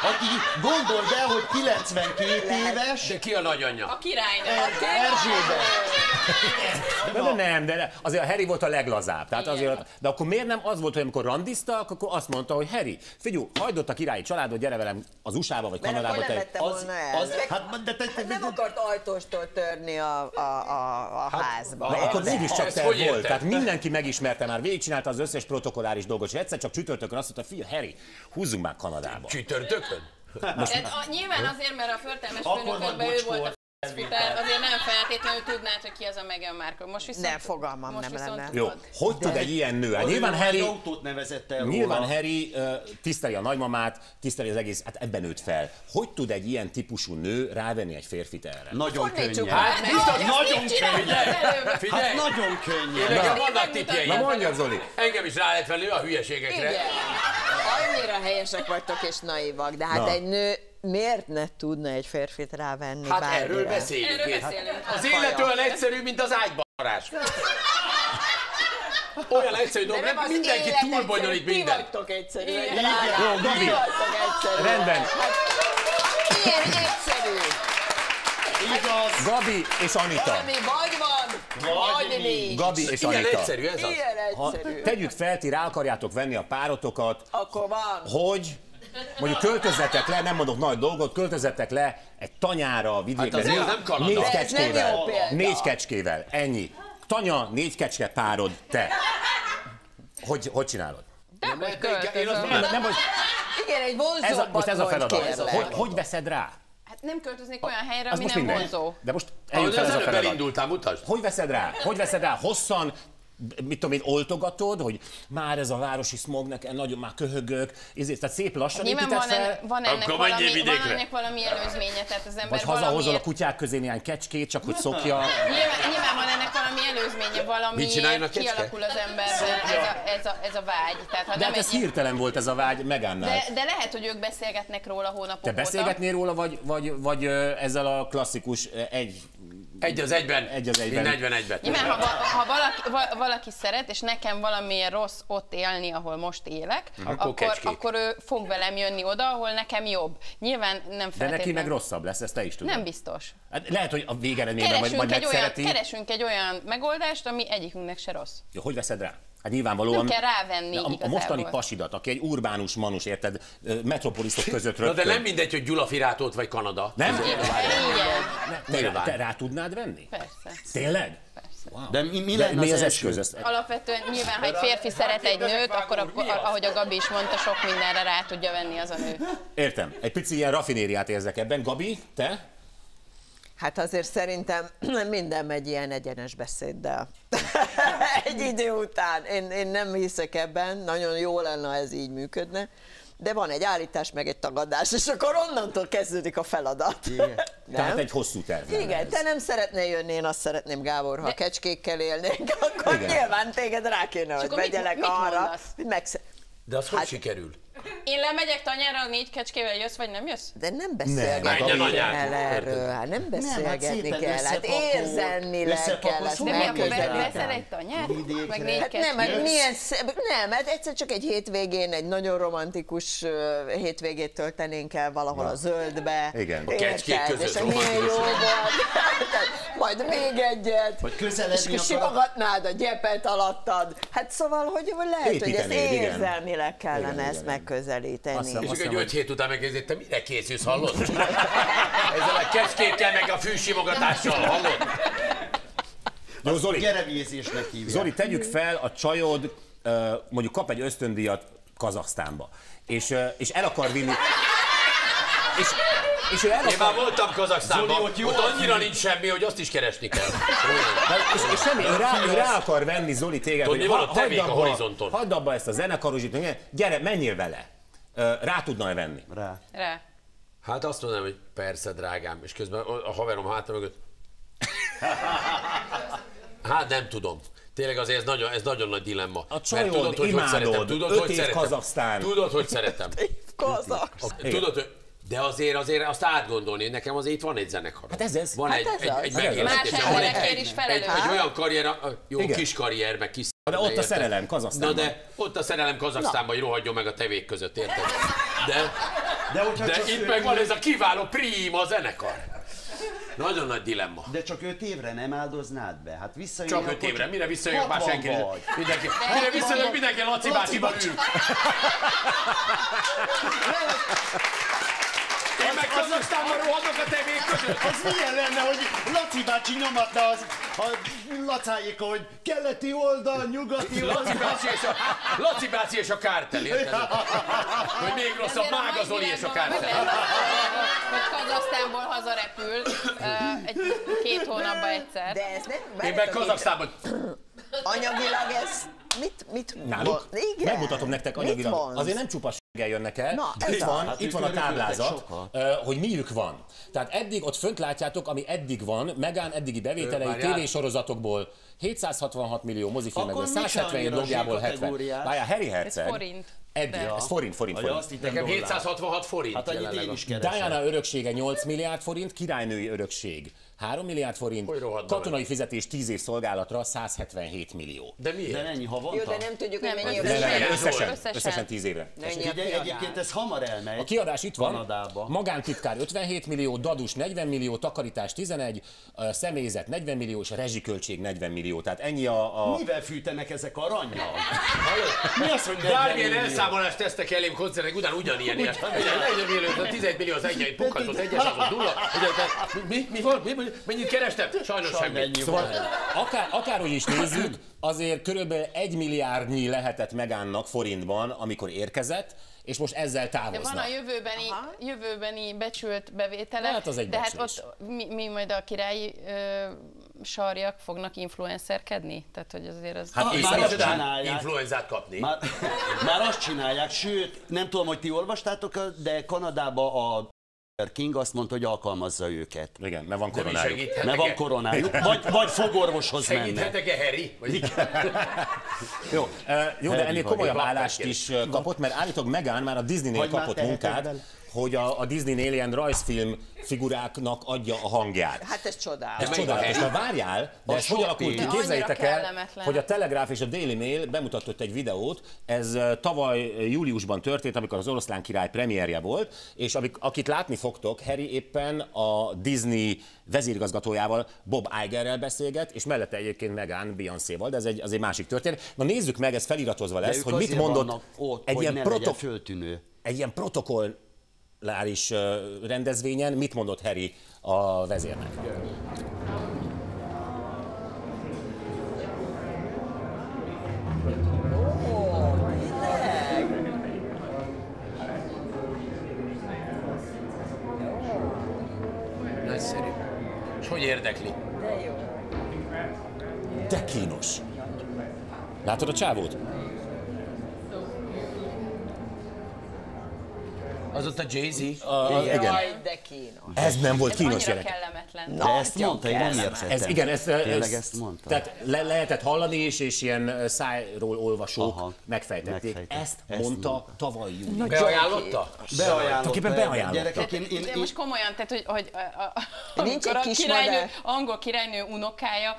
Aki gondold el, hogy 92 éves, De ki a nagyanyja? A királynő. Erzsébet. De, de nem, de azért a Harry volt a leglazább. Tehát Igen. azért, de akkor miért nem az volt, hogy amikor randiztak, akkor azt mondta, hogy Harry, figyelj, hagyd ott a királyi családot, gyere velem az USA-ba vagy Mert Kanadába. akkor nem te- Az, az, hát, de, de, de, nem akart ajtóstól törni a, a, a, a házba. Na, akkor mégiscsak te volt. Tehát mindenki megismerte már, végigcsinálta az összes protokolláris dolgot, és egyszer csak csütörtökön azt mondta, figyelj, Harry, húzzunk már Kanadába. Csütörtökön? Tehát a, nyilván azért, mert a förtelmes van ő volt a. futár, azért nem feltétlenül tudnád, hogy ki az a Meghan Markle. Most viszont, Nem, fogalmam most nem viszont lenne. Jó, hogy tud egy ilyen nő? Hát nyilván Harry, autót nevezett el Nyilván róla. Harry uh, tiszteli a nagymamát, tiszteli az egész, hát ebben nőtt fel. Hogy tud egy ilyen típusú nő rávenni egy férfit erre? Nagyon rá. Hát biztos, nagyon könnyen. előbb. Figyelj, Hát nagyon én könnyen. nekem Na. vannak tippjeim. Na mondjad, Zoli! Engem is rá lehet venni a hülyeségekre. Igen. Annyira helyesek vagytok és naivak, de hát egy nő miért ne tudna egy férfit rávenni Hát bármire? erről beszélünk. Erről Én- beszélünk. Az élet olyan egyszerű, mint az ágybarás. Olyan egyszerű dolog, nem, mindenki élet túl bonyolít egyszerű, mindent. Ti vagytok egyszerű. Igen. Jó, Gabi. Ti vagytok egyszerű. Rendben. Ilyen egyszerű. Igaz. Gabi és Anita. Ami vagy van, vagy nincs. Gabi és Ilyen Anita. egyszerű ez az. Ilyen Ha egyszerű. tegyük fel, ti rá akarjátok venni a párotokat, Akkor van. hogy mondjuk költözetek le, nem mondok nagy dolgot, költözetek le egy tanyára, vidékre. Hát azért négy- nem Kanada. Négy nem kecskével. Négy kecskével. Ennyi. Tanya, négy kecske párod, te. Hogy, hogy csinálod? Nem, hogy de én azt költözöm. mondanám, Nem, hogy Igen, egy vonzóbbat ez a, most ez a feladat. kérlek. Hogy, hogy veszed rá? Hát nem költöznék olyan helyre, ami nem mindegy. vonzó. De most fel az ez a feladat. elindultál, mutasd. Hogy veszed rá? Hogy veszed rá? Hosszan, mit tudom én, oltogatod, hogy már ez a városi smog nekem nagyon már köhögök, ezért, tehát szép lassan Nyilván van, fel, ennek, van, ennek Akkor valami, van ennek valami előzménye, tehát az ember vagy hazahozol a kutyák közé néhány kecskét, csak hogy szokja. Nyilván, nyilván van ennek valami előzménye, valami kialakul az emberben ez a, ez, a, ez a vágy. Tehát, ha De nem hát ez egy, hirtelen volt ez a vágy Megánnál. de, de lehet, hogy ők beszélgetnek róla hónapok Te óta. beszélgetnél róla, vagy, vagy, vagy ezzel a klasszikus egy... Egy az egyben. Egy az egyben. Én 41-ben. Nyilván, ha, ha valaki, va- valaki szeret, és nekem valamilyen rossz ott élni, ahol most élek, Akkor akkor, kecskék. akkor ő fog velem jönni oda, ahol nekem jobb. Nyilván nem De feltétlenül. neki meg rosszabb lesz, ezt te is tudod. Nem biztos. Hát lehet, hogy a végeredményben majd, majd egy, olyan, megszereti. keresünk egy olyan megoldást, ami egyikünknek se rossz. Jó, hogy veszed rá? Hát nyilvánvalóan... Nem kell rávenni a, a igazából. mostani pasidat, aki egy urbánus manus, érted, metropoliszok *laughs* között Na de rögtön. nem mindegy, hogy Gyula Firátót vagy Kanada. Nem? Igen. Te, Nyilván. te rá tudnád venni? Persze. Tényleg? Persze. De mi, mi De mi az első? eszköz? Ezt- Alapvetően nyilván, ha egy férfi szeret egy nőt, akkor, akkor ahogy a Gabi is mondta, sok mindenre rá tudja venni az a nő. Értem. Egy pici ilyen rafinériát érzek ebben. Gabi, te? Hát azért szerintem *clears throat* minden megy ilyen egyenes beszéddel. *laughs* Egy idő után. Én, én nem hiszek ebben, nagyon jó lenne, ha ez így működne. De van egy állítás, meg egy tagadás, és akkor onnantól kezdődik a feladat. Igen. *laughs* Tehát egy hosszú terv. Igen, ez. te nem szeretnél jönni, én azt szeretném, Gábor, ha De- kecskékkel élnénk, *laughs* akkor Igen. nyilván téged rá kéne, hogy akkor mit- mit arra, mondasz? hogy. De az hogy Hát- sikerül? Én lemegyek tanyára, a négy kecskével jössz, vagy nem jössz? De nem beszélgetni anyád. kell erről, hát nem beszélgetni szépen kell, hát érzelmileg kell ezt De mi akkor veszel egy tanyát? Meg négy Hát nem, hát milyen szebb, nem, hát egyszer csak egy hétvégén, egy nagyon romantikus hétvégét töltenénk el valahol a zöldbe. Igen. A Érted? kecskét között És milyen jó romantikus. *laughs* majd még egyet. Vagy és közeledni a- simogatnád a gyepet alattad. Hát szóval, hogy lehet, hogy igen. érzelmileg kellene ezt igen. Megközelíteni. Azt hiszem, És akkor egy hiszem, öt hét után megkérdezi, te mire készülsz, hallod? *laughs* Ezzel a kecskékkel, meg a fűsimogatással, hallod? Jó, Zoli, Gerevézésnek hívják. Zoli, tegyük fel, a csajod mondjuk kap egy ösztöndíjat Kazaksztánba, és, és el akar vinni... *laughs* És, és ő el Én már akar... voltam Kazaksztánban, ott jó ott annyira nincs semmi, hogy azt is keresni kell. És, és semmi, ő rá, ő rá akar venni Zoli téged, Tudni, van ott tevék a abba, horizonton. hagyd abba ezt a zenekarozsit, gyere, menjél vele. Rá tudnál venni. Rá. Rá. Hát azt mondanám, hogy persze, drágám, és közben a haverom hátra mögött. Hát nem tudom. Tényleg azért ez nagyon, ez nagyon nagy dilemma. A csajod, Mert tudod, hogy hogy imádod, szeretem. Tudod, öt hogy év szeretem. Kazaksztán. Tudod, hogy szeretem. Kazak. Tudod, hogy de azért, azért azt átgondolni, nekem azért itt van egy zenekar. Hát ez ez. Van Hát egy, ez egy, az. egy Más megélhetésem, van egy, egy, is egy, egy olyan karrier, jó Igen. kis karrier, meg kis De ott a szerelem Na Kazaksztánban. de ott a szerelem Kazaksztánban, hogy rohadjon meg a tevék között, érted? De, De, hogyha de itt ő- meg van ez a kiváló prima zenekar. Nagyon nagy dilemma. De csak öt évre nem áldoznád be? Hát visszajönni Csak öt akkor évre, csak mire visszajövök már 60 senki. Mindenki, mire visszajövök, mindenki Laci bácsival ül. *laughs* *laughs* Én meg Kazaksztánban rohadok a tevék között. Az milyen lenne, hogy Laci bácsi nyomatna az, a lacáik, hogy keleti oldal, nyugati Laci oldal. bácsi és a, Laci bácsi és a kártel, érted? Hogy még rosszabb, Mága Zoli és a kártel. hogy Kazasztánból hazarepül egy két hónapba egyszer. De ez nem... Én meg Kazaksztánban. Anyagilag ez mit, mit Náluk? Igen. Megmutatom nektek anyagilag. Azért nem csupa s***gel jönnek el. Na, ez itt van, Hát itt van a táblázat, hogy miük van. Tehát eddig ott fönt látjátok, ami eddig van, Megán eddigi bevételei tévésorozatokból 766 millió mozifilmekből, Akkor mi 177 sem logjából annyira 70. kategóriás? Várjál, Harry Herceg. forint. Eddig, De. ez forint, forint, forint. azt Nekem dollár. 766 forint Hát annyit én a- is keresem. Diana öröksége 8 milliárd forint, királynői örökség 3 milliárd forint, katonai fizetés 10 év szolgálatra 177 millió. De De miért? mennyi havonta? Jó, de nem tudjuk, hogy Nem, mennyi összesen. A összesen, Összesen. összesen 10 évre. A egyébként ez hamar elmegy. A kiadás itt van, Kanadába. magántitkár 57 millió, dadus 40 millió, takarítás 11, a személyzet 40 millió, és a rezsiköltség 40 millió. Tehát ennyi a... a... Mivel fűtenek ezek aranyjal? Mi az, hogy 40 Bármilyen elszámolást tesztek elém koncertek után ugyanilyen ilyen. Ugye, millió, 11 millió az egy, egy pukkantott egyes, az ott nulla. Mi, mi volt? Mi, mi, mennyit kerestem? Sajnos semmi. Szóval akár, akárhogy is nézzük, azért körülbelül 1 milliárdnyi lehetett megánnak forintban, amikor érkezett, és most ezzel De van távoznak. a jövőbeni, jövőbeni becsült bevétele, hát az egy de hát becslés. ott mi, mi majd a királyi ö, sarjak fognak influencerkedni? Tehát, hogy azért az... Hát Ah, már azt csinálják. Influenzát kapni. Már, már azt csinálják, sőt, nem tudom, hogy ti olvastátok, de Kanadában a King azt mondta, hogy alkalmazza őket. Igen, mert van koronájuk. Mert van koronájuk. Vagy, vagy fogorvoshoz mennek. Segíthetek-e, Harry? Vagy... *laughs* Jó, eh, jó de ennél komolyabb állást is kapott, mert állítólag Megán már a Disneynél kapott munkát, vele? Hogy a, a Disney-nél ilyen rajzfilm figuráknak adja a hangját. Hát ez csodál. Ez csodálatos, a de várjál, de ez hogy alakult ki? De Képzeljétek el, hogy a Telegraph és a Daily Mail bemutatott egy videót, ez tavaly júliusban történt, amikor az Oroszlán király premierje volt, és amik, akit látni fogtok, Harry éppen a Disney vezérigazgatójával, Bob Igerrel beszélget, és mellette egyébként Megán Beyoncé-val, de ez egy, az egy másik történet. Na nézzük meg, ez feliratozva De lesz, ők hogy mit mondott ott, egy hogy ilyen, legyen föltűnő. egy ilyen protokolláris ö, rendezvényen, mit mondott Harry a vezérnek? Nagyszerű. És hogy érdekli? De kínos. Látod a csávót? Az ott a Jay-Z? Igen. Jaj, de kínos. Ez nem volt Ez kínos gyerek. kellemetlen. De ezt mondta, én nem értettem. Ez, igen, ez, Tényleg ez, ezt mondta? Tehát le, lehetett hallani is, és ilyen szájról olvasók Aha, megfejtették. megfejtették. Ezt, Ezt mondta, mondta. tavaly június. Beajánlotta? Tulajdonképpen beajánlotta. Gyerekek, én, én, De én, most komolyan, tehát, hogy, hogy a, a, Nincs egy a kis királynő, angol királynő unokája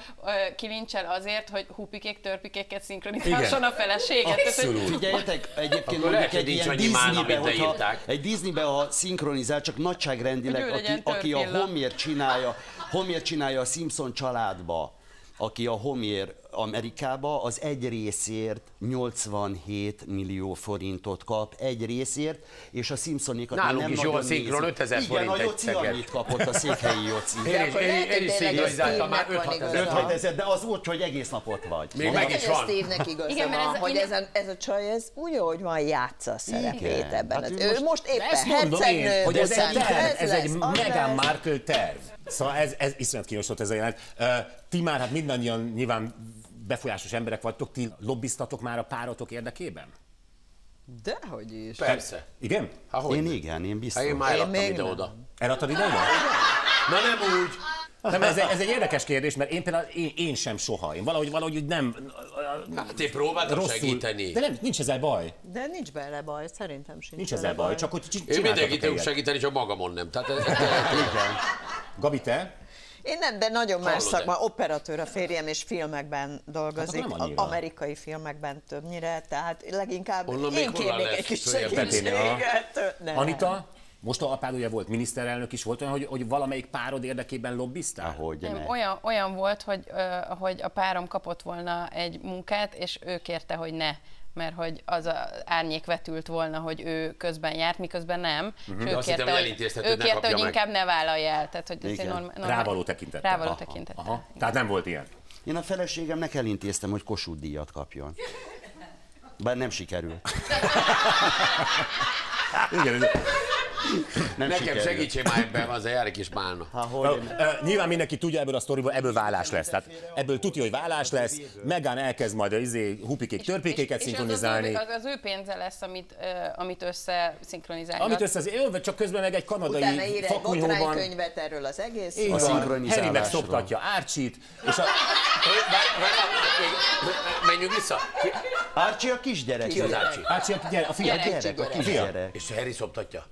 kilincsel azért, hogy hupikék, törpikéket szinkronizálson a feleséget. Abszolút. Figyeljetek, egyébként mondjuk egy ilyen Disneybe, hogyha. Egy Disneybe, ha szinkronizál, csak nagyságrendileg, aki, aki a törpilla. Homér csinálja, Homér csinálja a Simpson családba, aki a Homér Amerikába, az egy részért 87 millió forintot kap, egy részért, és a Simpsonékat már Nálunk nem is jó a szinkron, nézik. 5000 Igen, forint a szeget. annyit kapott a székhelyi Jóci. Én is, én, én is hogy szinkronizáltam már Steve-nek van 5 igaza. 6 5 ezer, de az úgy, hogy egész napot vagy. Még meg is hogy van. Steve-nek igaza Igen, mert van, ez- hogy ez a, ez a csaj, ez úgy, ahogy van, játsza a szerepét ebben. Hát ő most- éppen hercegnő, hogy ez egy terv, ez egy Meghan. Markle terv. Szóval ez, ez iszonyat kínos volt ez a jelenet. Ti már, hát mindannyian nyilván befolyásos emberek vagytok, ti lobbiztatok már a párotok érdekében? Dehogy is. Persze. Igen? Há, hogy Én igen, én biztos. Hát én már eladtam ide-oda. Eladtad ide oda? Na nem úgy. Nem, ez, egy- ez egy érdekes kérdés, mert én például én, én sem soha. Én valahogy, valahogy nem Hát én próbáltam rosszul. segíteni. De nem, nincs ezzel baj. De nincs bele baj, szerintem sincs Nincs ezzel baj, csak hogy Én mindenkit tudok segíteni, csak magamon nem. Tehát ez, ez, *laughs* Gabi, te? Én nem, de nagyon más szakma, operatőr a férjem, és filmekben dolgozik, Hát amerikai filmekben többnyire, tehát leginkább Onnan én kérnék egy kis segítséget. Nem. Anita? Most a apád ugye volt miniszterelnök is, volt olyan, hogy, hogy valamelyik párod érdekében lobbiztál? Ahogy ne. Nem, olyan, olyan volt, hogy, hogy a párom kapott volna egy munkát, és ő kérte, hogy ne mert hogy az a árnyék vetült volna, hogy ő közben járt, miközben nem. Uh-huh. És ő Azt hittem, kérte, hogy hogy, ő kérte, hogy meg. inkább ne vállalja el. Tehát, hogy ez norm, normál, Rávaló tekintet. Rávaló Aha, tekintet. Aha. Tehát nem volt ilyen. Én a feleségemnek elintéztem, hogy Kossuth díjat kapjon. Bár nem sikerül. Igen, Nem nekem sikerül. segítsél már ebben, az egy kis málna. Há, Ö, hogy ö, Nyilván mindenki tudja ebből a sztoriból, ebből vállás lesz. Tehát ebből tudja, hogy vállás lesz, Megán elkezd majd az izé, hupikék, törpékéket és, és szinkronizálni. az, az, ő, az ő pénze lesz, amit, uh, amit össze szinkronizálnak. Amit össze az jó, csak közben meg egy Utána kanadai ír egy fakonyhóban. botránykönyvet erről az egész. Így A van. Harry megszoptatja Árcsit, és a, Menjünk vissza. Árcsi a kisgyerek. ki az Ácsi? Árcsi, a, gyere, a fia, Gyerek. Gyerek, a Fia. kisgyerek. És Harry szoptatja.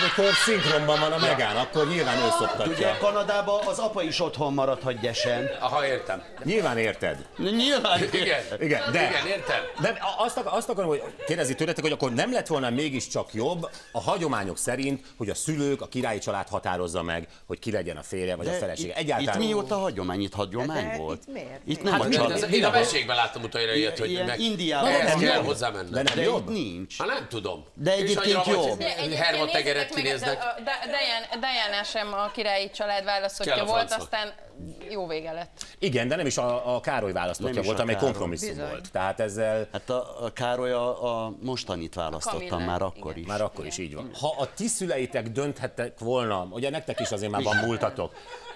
Amikor szinkronban van a Megán, akkor nyilván ő Ugye szoptatja. Kanadában az apa is otthon maradhat gyesen. Aha, értem. Nyilván érted. Nyilván. Igen. Igen, de, Igen, értem. de azt, akar, azt akarom hogy kérdezni tőletek, hogy akkor nem lett volna mégiscsak jobb a hagyományok szerint, hogy a szülők, a királyi család határozza meg, hogy ki legyen a férje vagy a felesége. itt, Egyáltalán itt mióta hagyomány? Itt hagyomány De volt? itt miért? Itt nem Hát a család. Én a mesékben láttam utoljára ilyet, hogy meg... Indiában ehhez nem kell hozzá menni. De nem De jobb? itt nincs. Hát nem tudom. De egyébként jobb. vagy, De meg, kinéznek. Diana, Diana sem a királyi család választottja volt, francnak. aztán jó vége lett. Igen, de nem is a, a Károly választottja volt, amely kompromisszum Bizony. volt. Tehát ezzel Hát a, a Károly a, a mostanit választottam Kamillát, már akkor igen. is. már akkor is így van. Ha a ti szüleitek dönthettek volna, ugye nektek is azért már van múltatok,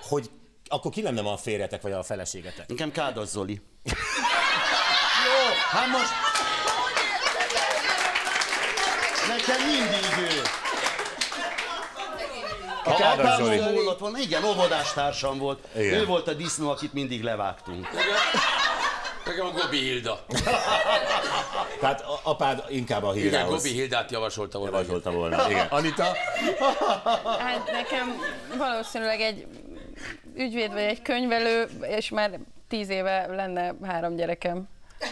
hogy akkor ki lenne ma a férjetek vagy a feleségetek? Nekem Kádas Zoli. Jó, hát most... Nekem mindig ő. A A Kádas Zoli. volna, igen, óvodástársam volt. Igen. Ő volt a disznó, akit mindig levágtunk. Nekem a Gobi Hilda. *laughs* Tehát apád inkább a Igen, hírához Gobi Hildát javasolta volna. javasolta volna. Igen. Anita? Hát nekem valószínűleg egy ügyvéd vagy egy könyvelő, és már tíz éve lenne három gyerekem.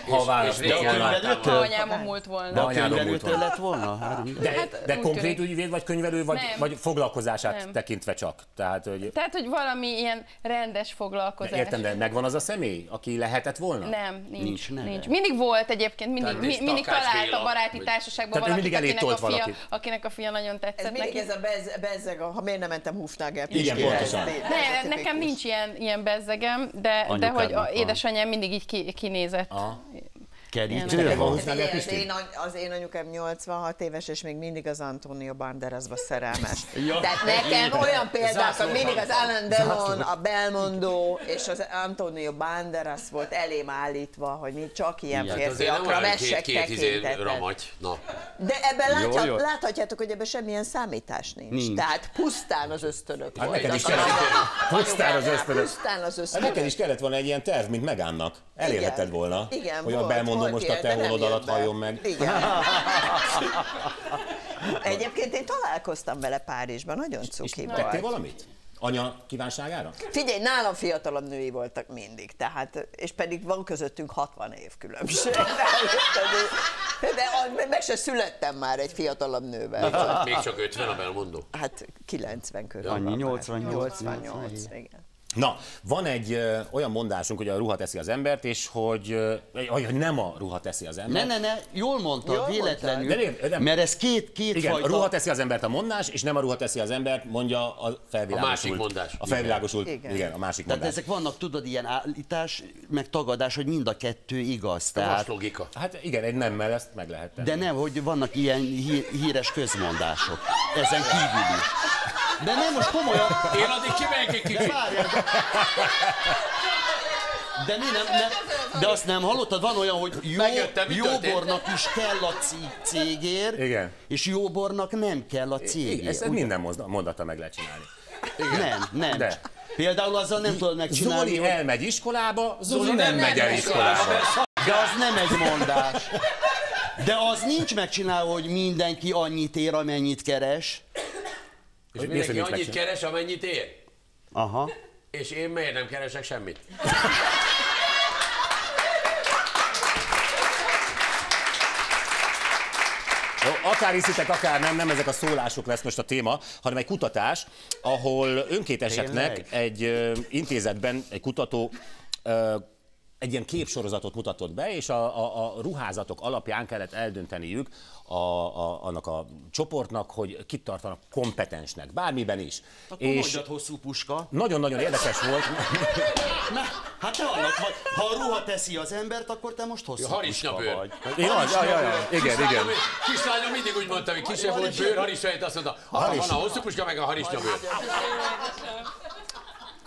Ha láttam Ha Könyvelőtől? anyámon múlt De volna. a anyádon múlt könyvelőtől volna. lett volna? Három De, Hát, de úgy konkrét tűnik. ügyvéd vagy könyvelő, vagy, Nem. vagy foglalkozását Nem. tekintve csak? Tehát, hogy Tehát, hogy valami ilyen rendes foglalkozás. értem, de megvan az a személy, aki lehetett volna? Nem, nincs. Nincs neve. nincs. Mindig volt egyébként, mindig, mi, mindig talált a baráti vagy- társaságban valakit, mindig akinek a, fia, akinek a fia nagyon tetszett Ez mindig neki. ez a bez, bezzeg, a- ha miért nem mentem Hufnagert Igen, pontosan. Ne, nekem nincs ilyen, ilyen bezzegem, de, de hogy a édesanyám mindig így ki, kinézett. Yeah. Kerítő van van. 20 ezer, Figyelj, az, én, az én anyukám 86 éves, és még mindig az Antonio Banderasba szerelmes. *laughs* Ja, Tehát nekem igen. olyan példákat, Zászlós mindig az. Alan Delon, a Belmondo és az Antonio Banderas volt elém állítva, hogy mi csak ilyen nem férfiakra két izé tekintetet. Na. De ebben láthat, jó. láthatjátok, hogy ebben semmilyen számítás nincs. Nincs. Tehát pusztán az ösztönök Hát neked is kellett, pusztán az ösztönök. Pusztán az Hát ösztönök. neked is kellett volna egy ilyen terv, mint Megánnak. Elérheted volna, Igen, hogy a volt, volt most a te be. halljon meg. Igen. *laughs* Egyébként én találkoztam vele Párizsban, nagyon És cuki tettél volt. valamit? Anya kívánságára? Figyelj, nálam fiatalabb női voltak mindig, tehát, és pedig van közöttünk 60 év különbség. *laughs* De, de, meg se születtem már egy fiatalabb nővel. Még csak 50 a belmondó. Hát 90 körül. Annyi, van már. 88, 88, igen. Na, van egy ö, olyan mondásunk, hogy a ruha teszi az embert, és hogy, ö, hogy nem a ruha teszi az Ne, embert. ne, ne, jól mondtad, Jól véletlenül, mondtad. De nem- mert ez két, két Igen, fajta... a ruha teszi az embert a mondás, és nem a ruha teszi az embert, mondja a felvilágosult. A másik mondás. A felvilágosult, igen, Igen. igen a másik Tehát mondás. ezek vannak, tudod, ilyen állítás, meg tagadás, hogy mind a kettő igaz. Tehát, logika. Hát igen, egy nemmel ezt meg lehet tenni. de nem, hogy vannak ilyen hí- híres közmondások. Ezen kívül is. De nem, most komolyan, Én addig kimegyek egy kicsit. Várjál, de... De mi nem, nem, de azt nem hallottad, van olyan, hogy jó, Megjöttem, jóbornak is kell a cégér, Igen. és jóbornak nem kell a Igen, cégér. ezt minden mozda- mondata meg lehet csinálni. Nem, nem. De. Például azzal nem tudod megcsinálni, Zoli hogy... elmegy iskolába, Zoli, Zoli nem, nem megy el iskolába. De az nem egy mondás. De az nincs megcsinálva, hogy mindenki annyit ér, amennyit keres. És hogy mindenki annyit megcsinálva? keres, amennyit ér. Aha. És én miért nem keresek semmit? Akár hiszitek, akár nem, nem ezek a szólások lesz most a téma, hanem egy kutatás, ahol önkénteseknek Tényleg? egy ö, intézetben egy kutató ö, egy ilyen képsorozatot mutatott be, és a, a, a ruházatok alapján kellett eldönteniük a, a, annak a csoportnak, hogy kit tartanak kompetensnek, bármiben is. Akkor és mondjad hosszú puska. nagyon-nagyon érdekes volt, Na, hát te annak vagy. Ha a ruha teszi az embert, akkor te most hosszú Harisnya puska bőr. vagy. Én az, jaj, jaj, jaj, igen, igen. Kislányom, mindig úgy mondta, hogy kisebb volt bőr, harisnyait, azt mondta, apa, van a hosszú puska, meg a harisnya bőr.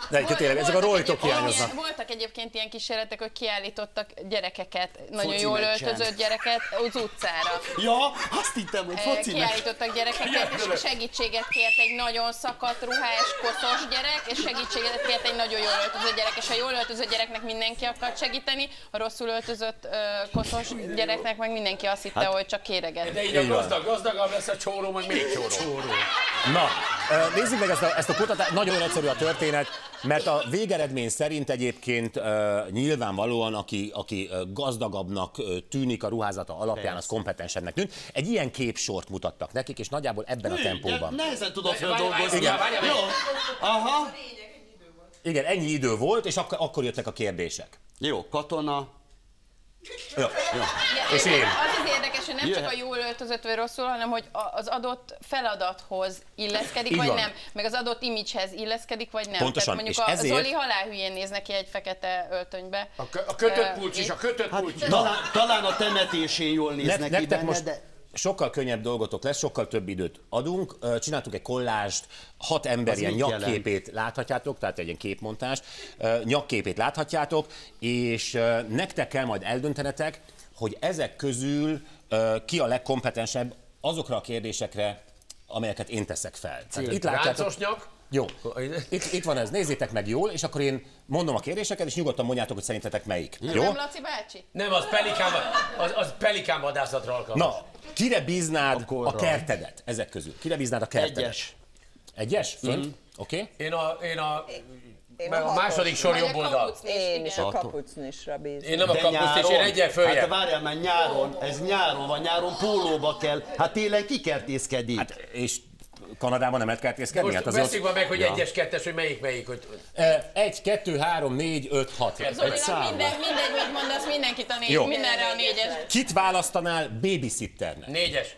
De egyébként tényleg, ezek a rojtok hiányoznak. Voltak egyébként ilyen kísérletek, hogy kiállítottak gyerekeket, nagyon Foci jól meccsen. öltözött gyereket az utcára. Ja, azt hittem, hogy Eh, foci. Kiállítottak gyerekeket, és segítséget kért egy nagyon szakadt ruhás, koszos gyerek, és segítséget kért egy nagyon jól öltözött gyerek, és a jól öltözött gyereknek mindenki akart segíteni, a rosszul öltözött koszos gyereknek meg mindenki azt hitte, hogy csak kéreget. De így a gazdag, gazdagabb lesz a csóró, meg még csóró. Na, ö, nézzük meg ezt a, ezt a kutatást. Nagyon egyszerű a történet, mert a végeredmény szerint egyébként ö, nyilvánvalóan, aki, aki gazdagabbnak tűnik a ruházata alapján, az kompetensebbnek tűnt. Egy ilyen képsort mutattak nekik, és nagyjából ebben a tempóban. Nehezen tudom Várjál, feldolgozni. várjál, várjál, Jó. Aha. Igen, ennyi idő volt, és akkor, akkor jöttek a kérdések. Jó, katona. Jó. Ja, És én? Az az érdekes, hogy nem csak a jól öltözött vagy rosszul, hanem hogy az adott feladathoz illeszkedik, Így vagy van. nem, meg az adott imidzshez illeszkedik, vagy nem. Pontosan, Tehát mondjuk és a ezért- Zoli halálhülyén néz neki egy fekete öltönybe. A, kö- a kötött pulcs is, a kötött Hát pulcs is. talán, talán a temetésén jól Ne, néznek ki nektek benne, most de... sokkal könnyebb dolgotok lesz, sokkal több időt adunk. Ö, Csináltuk egy kollást, hat ember ilyen mit jelent? nyakképét láthatjátok, tehát egy ilyen képmontást, nyakképét láthatjátok, és nektek kell majd eldöntenetek, hogy ezek közül ki a legkompetensebb azokra a kérdésekre, amelyeket én teszek fel. Tehát itt látjátok, Ráncos nyak. Jó, itt, itt van ez, nézzétek meg jól, és akkor én mondom a kérdéseket, és nyugodtan mondjátok, hogy szerintetek melyik. Jó? Nem Laci bácsi? Nem, az pelikán, az, az pelikán vadászatra alkalmas. Na, kire bíznád a, korral. kertedet ezek közül? Kire bíznád a kertedet? Egyes. Egyes? Fönt? Oké. Okay. Én a, én a, Én a hatos. második sor a jobb oldal. kapucnis, Én is a kapucnisra bízom. Én nem a De és én egyen Hát följebb. várjál már nyáron, ez nyáron van, nyáron pólóba kell. Hát télen kikertészkedik. Hát, és Kanadában nem lehet kertészkedni? Most Hát az veszik ott... meg hogy egyes, kettes, hogy melyik melyik. Hogy... E, Egy, kettő, három, négy, öt, hat. Zolinak számla. minden, mindegy, mit mondasz, mindenkit a négy, Jó. mindenre a négyes. Kit választanál babysitternek? Négyes. *laughs*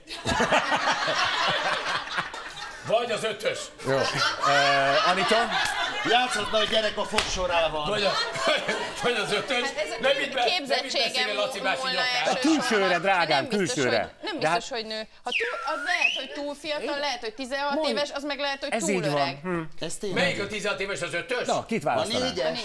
Vagy az ötös. Jó. E, Anita? Játszhatna a gyerek a fogsorával. Vagy, a, vagy az ötös. Hát ez a nem nem itt képzettségem beszél Laci elsősorban. külsőre, drágám, Nem biztos, külsőre. Hogy, nem hát- biztos, hogy nő. Ha túl, az lehet, hogy túl fiatal, lehet, hogy 16 éves, az meg lehet, hogy Ez túl így van. öreg. Hm. Ez. Melyik a 16 éves az ötös? Na, kit A választanál? négyes.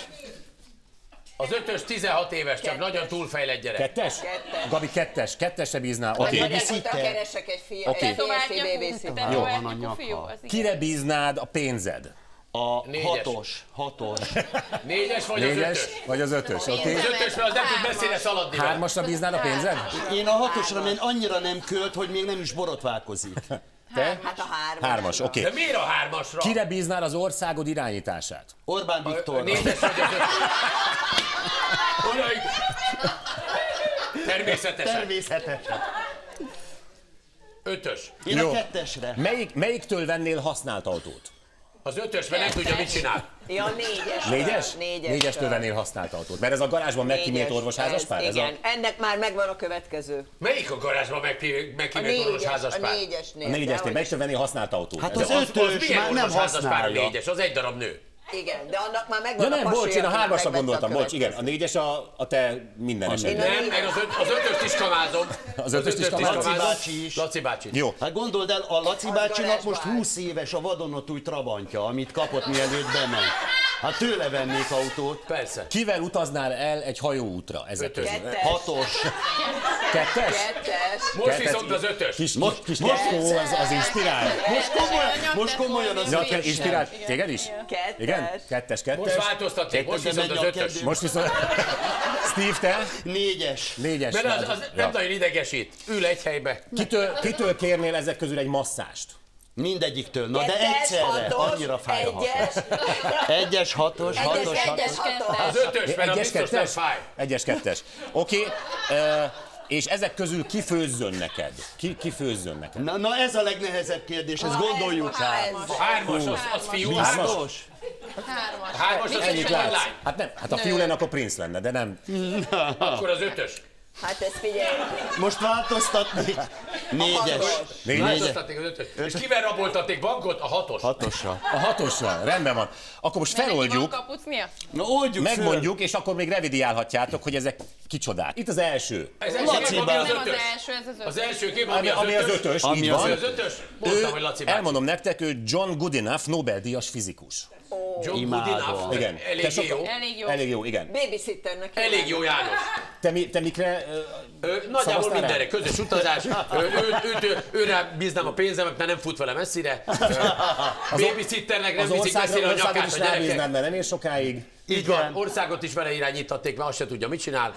Az ötös 16 éves, csak nagyon túlfejlett gyerek. Kettes? Kettes. Gabi, kettes. Kettesre bíznál. Oké. Babysitter. oda keresek egy fi- Oké. egy férfi babysitter. Jó, Jó, van a nyaka. fiú, az igen. Kire bíznád a pénzed? A Négyes. hatos. Hatos. Négyes vagy az Négyes ötös? vagy az ötös? Oké. Az ötös, mert az nem tud beszélni szaladni. Hármasra bíznád a pénzed? Én a hatosra, mert annyira nem költ, hogy még nem is borotválkozik. Te? Hát a hármas. Hármas, oké. De miért a hármasra? Kire bíznál az országod irányítását? Orbán Viktor. négyes vagy az ötös? Természetesen. Természetesen. Ötös. Én Jó. a kettesre. Melyik, melyiktől vennél használt autót? Az ötös, mert nem tudja, mit csinál. Ja, négyes. Négyes? Négyes. Négyestől vennél használt autót. Mert ez a garázsban megkímélt orvosházaspár? pár? Ez a... Igen, ennek már megvan a következő. Melyik a garázsban A megkímélt orvos négyes, a házaspár? négyesnél. A négyesnél vennél használt autót? Hát az a- Az, az ötös már nem a használja. négyes? Az egy darab nő. Igen, de annak már Ja megvan nem, a bocs, én a hármasra gondoltam, a bocs, igen. A négyes a, a te minden Én esetben. a Nem, én az, öt, az ötöst is kamázom. Az ötöst is kamázod? Laci bácsi is. Laci bácsi. Jó, Hát gondold el, a Laci bácsinak most áll. 20 éves a vadonatúj trabantja, amit kapott mielőtt bement. Hát tőle vennék autót. Persze. kivel utaznál el egy hajóútra ezek közül? Kettes. Hatos. Kettes? Kettes. Most Kettes. viszont az ötös. Kis, Most- kis most- az, az inspirál. Most komolyan, most komolyan az Ja, inspirál téged is? Kettes. Igen? Kettes, kettes. Most változtatték, most viszont az ötös. Most viszont... *laughs* Steve, te? Négyes. Négyes. Mert az, az nem nagyon idegesít. Ül egy helybe. Kitől, kitől kérnél ezek közül egy masszást? Mindegyiktől. Na de Kettes, egyszerre. hatos, Annyira fáj a hasa. Egyes. Egyes, hatos, hatos, Egyes, egyes, hatos. hatos. Az ötös, mert Egyes, biztos nem kettes? fáj. Egyes, kettes. Oké. ö, és ezek közül ki főzzön neked? Ki, ki főzzön neked? Na, na ez a legnehezebb kérdés, ezt gondoljuk rá. A hármas, az, az fiú. Hármas? Hatos. Hármas. A hármas az Ennyit egy látsz? lány. Hát nem, hát a fiú lenne, akkor Prince lenne, de nem. Akkor az ötös. Hát ezt figyelj. Most változtatni. Négyes. Négyes. Változtatték az ötös. És kivel raboltatték bankot? A hatos. Hatosra. A hatossal, rendben van. Akkor most feloldjuk? Na oldjuk föl. megmondjuk, és akkor még revidiálhatjátok, hogy ezek kicsodák. Itt az első. Ez első Laci kép, ami az Nem az ötös. első, ez az Az ötös. első kép, Ami, ami az ötös, Ami az van. Az ötös? Mondtam, hogy Laci bácsi. Elmondom nektek, ő John Goodenough, Nobel-díjas fizikus. John Imádom. Igen. Te Elég sokkal- jó. Elég jó. Elég jó, igen. Babysitternek. Elég jó János. Te, mi, te mikre... ö, Ö, Nagyjából rá? mindenre, közös utazás, Ö, ő, őt, ő, őre bíznám a pénzemet, mert nem fut vele messzire. Babysitternek nem viszik messzire a nyakát is a gyerekek. mert nem ér sokáig. Így van, országot is vele irányítatték, mert azt se tudja, mit csinál.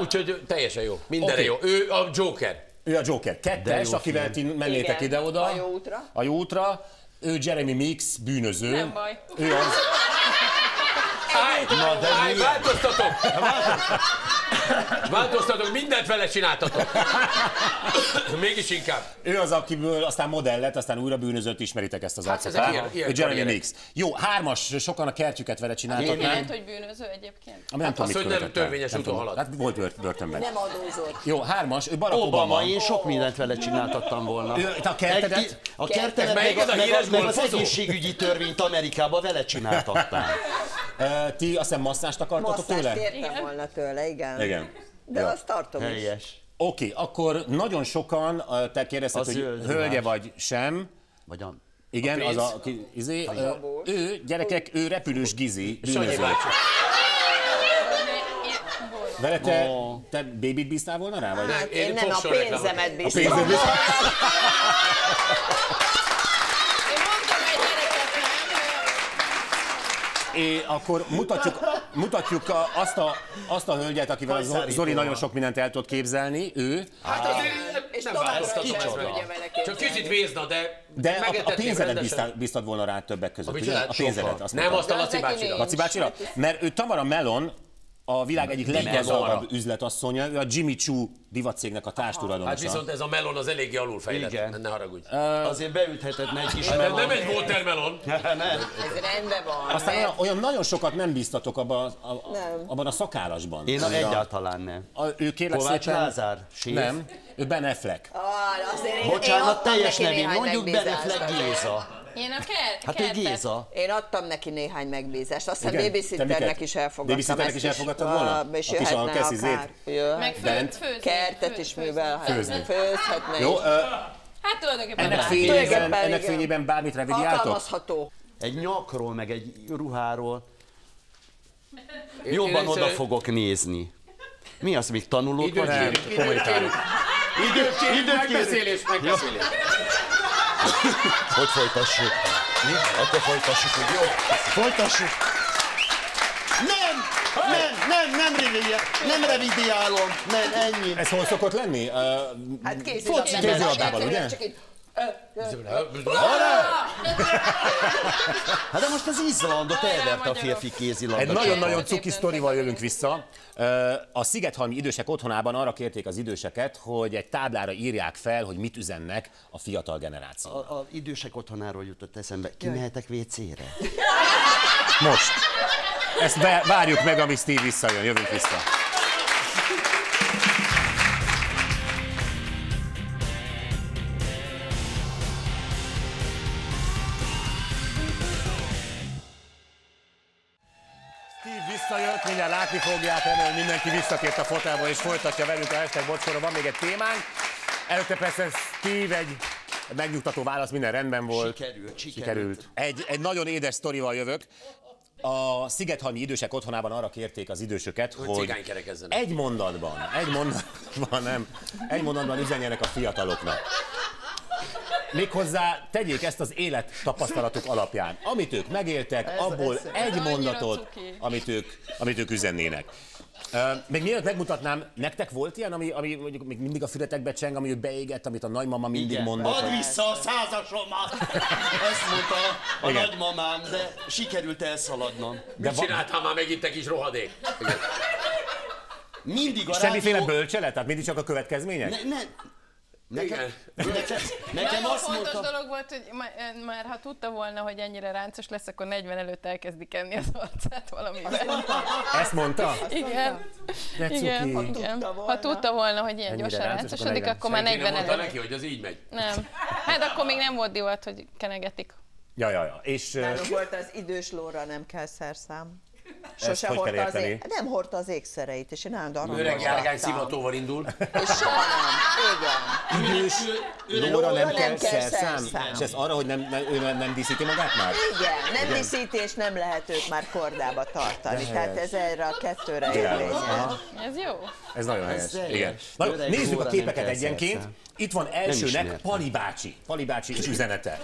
Úgyhogy teljesen jó, mindenre Oké. jó. Ő a Joker. Ő a Joker. Kettes, akivel ti mennétek ide-oda. A jó útra. A jó útra. Ő Jeremy Mix, bűnöző. Nem baj. Ő az. Állj, Na, de állj, milyen? változtatok! Változtatok, mindent vele csináltatok. Mégis inkább. Ő az, akiből aztán modell lett, aztán újra bűnözött, ismeritek ezt az Hát arcot. ezek hát? ilyen- Jeremy. Mix. Jó, hármas, sokan a kertjüket vele csináltak. Lehet, hogy bűnöző egyébként. Ami nem tudom, az, hogy nem törvényes úton halad. Hát volt bört- börtönben. Nem adózott. Jó, hármas, ő Barack Obama, Obama. én sok mindent vele csináltattam volna. Ő- a kertedet? A kertedet meg, meg, a, meg az egészségügyi törvényt Amerikába vele csináltattam. Ti azt hiszem masszást akartatok tőle? kértem volna tőle, igen. Igen. De Jó. azt tartom is. Helyes. Oké, akkor nagyon sokan, te kérdezted, A hogy hölgye vagy sem. Vagy a... Igen, A az a, ki, izé, ö, ő, gyerekek, ő repülős gizi. Vele te, te babit bíztál volna rá? Vagy? Hát Én én nem a pénzemet A bízom. pénzed *laughs* bíztál? Én mondtam egy gyereket, nem? É, akkor mutatjuk, mutatjuk a, azt, a, azt a hölgyet, akivel a Hajszárító. Zoli nagyon sok mindent el tudott képzelni, ő, Hát azért És nem változtatom Csak kicsit vézna, de de a, a pénzedet bíztál, bíztad volna rá többek között, Amit ugye? A pénzedet, azt Nem azt a Laci bácsira. Laci bácsira? Mert ő Tamara Melon, a világ egyik leggazdagabb üzletasszonya, ő a Jimmy Choo divatcégnek a Hát társtulajdonosa. viszont ez a melon az eléggé alulfejlett, Igen. ne haragudj. Azért beüthetett egy kis melon. nem egy watermelon. *laughs* Ez rendben van. Aztán mert- olyan, olyan nagyon sokat nem bíztatok abban a, a, Nem. abban a szakállasban. Én a, egyáltalán nem. A, ő kérlek Kovács szépen... Lázár, séf. Nem, ő Ben Affleck. Ah, azért én, én Bocsánat, teljes nevén, mondjuk Beneflek azért. Géza. Én a kert, Hát ő kertet. Géza. Én adtam neki néhány megbízást, aztán babysitternek is elfogadtam. Babysitternek is elfogadtad volna? És A kis jöhetne alkeszizét? akár. Jöhet. Meg főzni. Kertet is főzni. művelhetne. Főzni. Főzhetne Jó, Hát tulajdonképpen ennek fényében, Tulajdonképpen ennek fényében bármit revidiáltok? Alkalmazható. Egy nyakról, meg egy ruháról jobban oda fogok nézni. Mi az, még tanulók Időt időt kérünk. Időt kérünk, időt kérünk. megbeszélés, megbeszélés. Hogy folytassuk? Mi? Akkor folytassuk, hogy jó? Folytassuk. Nem! Nem, nem, nem revidiálom, nem revidiálom, nem, ennyi. Ez hol szokott lenni? Ö, Hát kézilabdában, ugye? Csak itt. Hát de most az Izlandot elverte a férfi kézilabda. Egy nagyon-nagyon cuki sztorival jövünk vissza. A Szigethalmi idősek otthonában arra kérték az időseket, hogy egy táblára írják fel, hogy mit üzennek a fiatal generáció. A, a idősek otthonáról jutott eszembe. Kimehetek WC-re? Most. Ezt várjuk meg, amíg Steve visszajön. Jövünk vissza. Visszajött, mindjárt látni fogják, remélem mindenki visszatért a fotelba és folytatja velünk a hashtag bocskora. Van még egy témánk. Előtte persze Steve egy megnyugtató válasz, minden rendben volt. Sikerült, sikerült. Sikerült. Egy, egy nagyon édes sztorival jövök. A Szigethalmi idősek otthonában arra kérték az idősöket, hogy, cigánykerekezzenek. egy mondatban, egy mondatban nem, egy mondatban üzenjenek a fiataloknak. Méghozzá tegyék ezt az élet tapasztalatuk alapján. Amit ők megéltek, Ez- abból ez- egy mondatot, amit ők, amit ők üzennének. Ö, Még mielőtt megmutatnám, nektek volt ilyen, ami, ami mondjuk még mindig a fületekbe cseng, ami beégett, amit a nagymama mindig Igen. mondott? Add hogy- vissza a százasomat! *laughs* Ezt mondta a Igen. nagymamám, de sikerült elszaladnom. De Mit va- csináltál már megint te kis rohadék? Igen. Mindig a Semmiféle rádió... bölcselet? Tehát mindig csak a következmények? Ne, ne, nekem, Igen. nekem, nekem Nagyon azt fontos mondta... dolog volt, hogy ma- már ha tudta volna, hogy ennyire ráncos lesz, akkor 40 előtt elkezdi kenni az arcát valamivel. *laughs* Ezt mondta? Igen. De cuki. Igen, igen. Ha tudta volna, hogy ilyen Ennyire gyorsan ráncos, akkor ráncosodik, 40. akkor már Senki 40 nem mondta előtt. neki, hogy az így megy. Nem. Hát akkor még nem volt divat, hogy kenegetik. Ja, ja, ja. És Nálunk volt az idős lóra nem kell szerszám. Sose hordta az ég... Nem hordta az ékszereit, és én állandóan Öreg hordtam. járgány szivatóval indul. És soha nem. Igen. idős lóra nem nem kell szerszám? És ez arra, hogy nem, nem, ő nem díszíti magát már? Igen, nem díszíti, és nem lehet őt már kordába tartani. De Tehát helyes. ez erre a kettőre érvényes. Ez jó. Ez nagyon helyes. Igen. Na, Öreg nézzük a képeket egyenként. Itt van elsőnek. Pali bácsi. Pali bácsi és üzenete.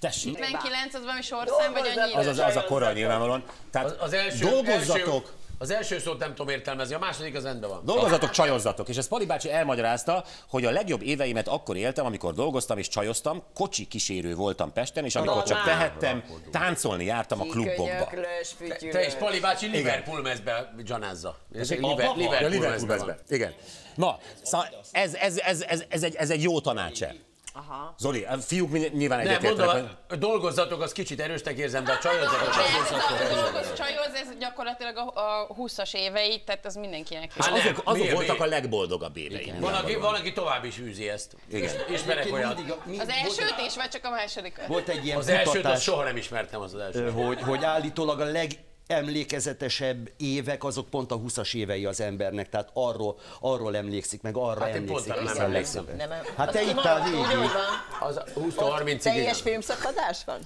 Tessék. 59 az valami sorszám, vagy annyi Az az, az a kora nyilvánvalóan. Tehát Az, az első, dolgozzatok, Első, az első szót nem tudom értelmezni, a második az rendben van. Dolgozzatok, csajozzatok. És ezt Pali bácsi elmagyarázta, hogy a legjobb éveimet akkor éltem, amikor dolgoztam és csajoztam, kocsi kísérő voltam Pesten, és amikor csak tehettem, táncolni jártam a klubokba. Fütyülős. Te és Pali bácsi Liverpool mezbe gyanázza. Liverpool, Liverpool mezbe. Igen. Na, szóval ez, ez, ez, ez, ez, egy, ez egy jó tanácse. Aha. Zoli, a fiúk mi- nyilván Nem, egyetértenek. mondom, a dolgozzatok, az kicsit erősnek érzem, de a ez az csajoz, ez gyakorlatilag a, a 20-as évei, tehát az mindenkinek. És Hát azok, nem, azok miért, voltak miért? a legboldogabb éveim. Van aki, van, aki tovább is űzi ezt. Igen. Ismerek olyat. Mindig a- mi- Az elsőt is, vagy csak a másodikat? Volt egy ilyen Az elsőt azt kutatás, soha nem ismertem, az az első. ö, hogy, hogy állítólag a legemlékezetesebb évek azok pont a 20-as évei az embernek, tehát arról, arról emlékszik, meg arra Hát emlékszik. arra nem emlékszem. legtöbbet. Nem, Hát te itt áll végig. Az 20-30 Teljes filmszakadás van?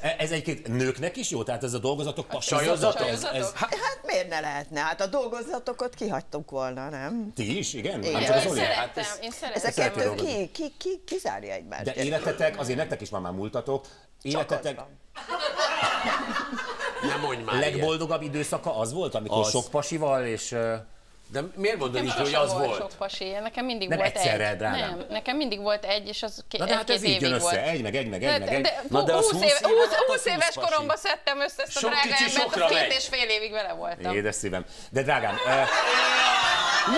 E- Ez egyébként nőknek is jó? Tehát ez a dolgozatok csajozzatok? passizzatok? Ez, ez, Hát miért ne lehetne? Hát a dolgozatokat kihagytuk volna, nem? ti is, igen? Igen. Nem csak az Én Zoli? szerettem, én Ez a szerettem. kettő ki, ki, ki, kizárja egymást. De életetek, azért nektek is van már múltatok, Csak az életetek van. Nem mondj már ilyet. legboldogabb időszaka az volt, amikor Az. sok pasival és... De miért mondod így, hogy az volt volt? sok pasi, nekem mindig Nem volt egyszerre, egy. drágám. Nem, nekem mindig volt egy, és az ké- Na de hát ez így jön össze, volt. egy, meg egy, meg egy, meg egy. de, Na de az 20, 20 éve, éve 20, alatt 20 az éves 20 pasi. koromban szedtem össze ezt a Sok drága kicsi embert, az két megy. és fél évig vele voltam. Édes szívem. De drágám, ö,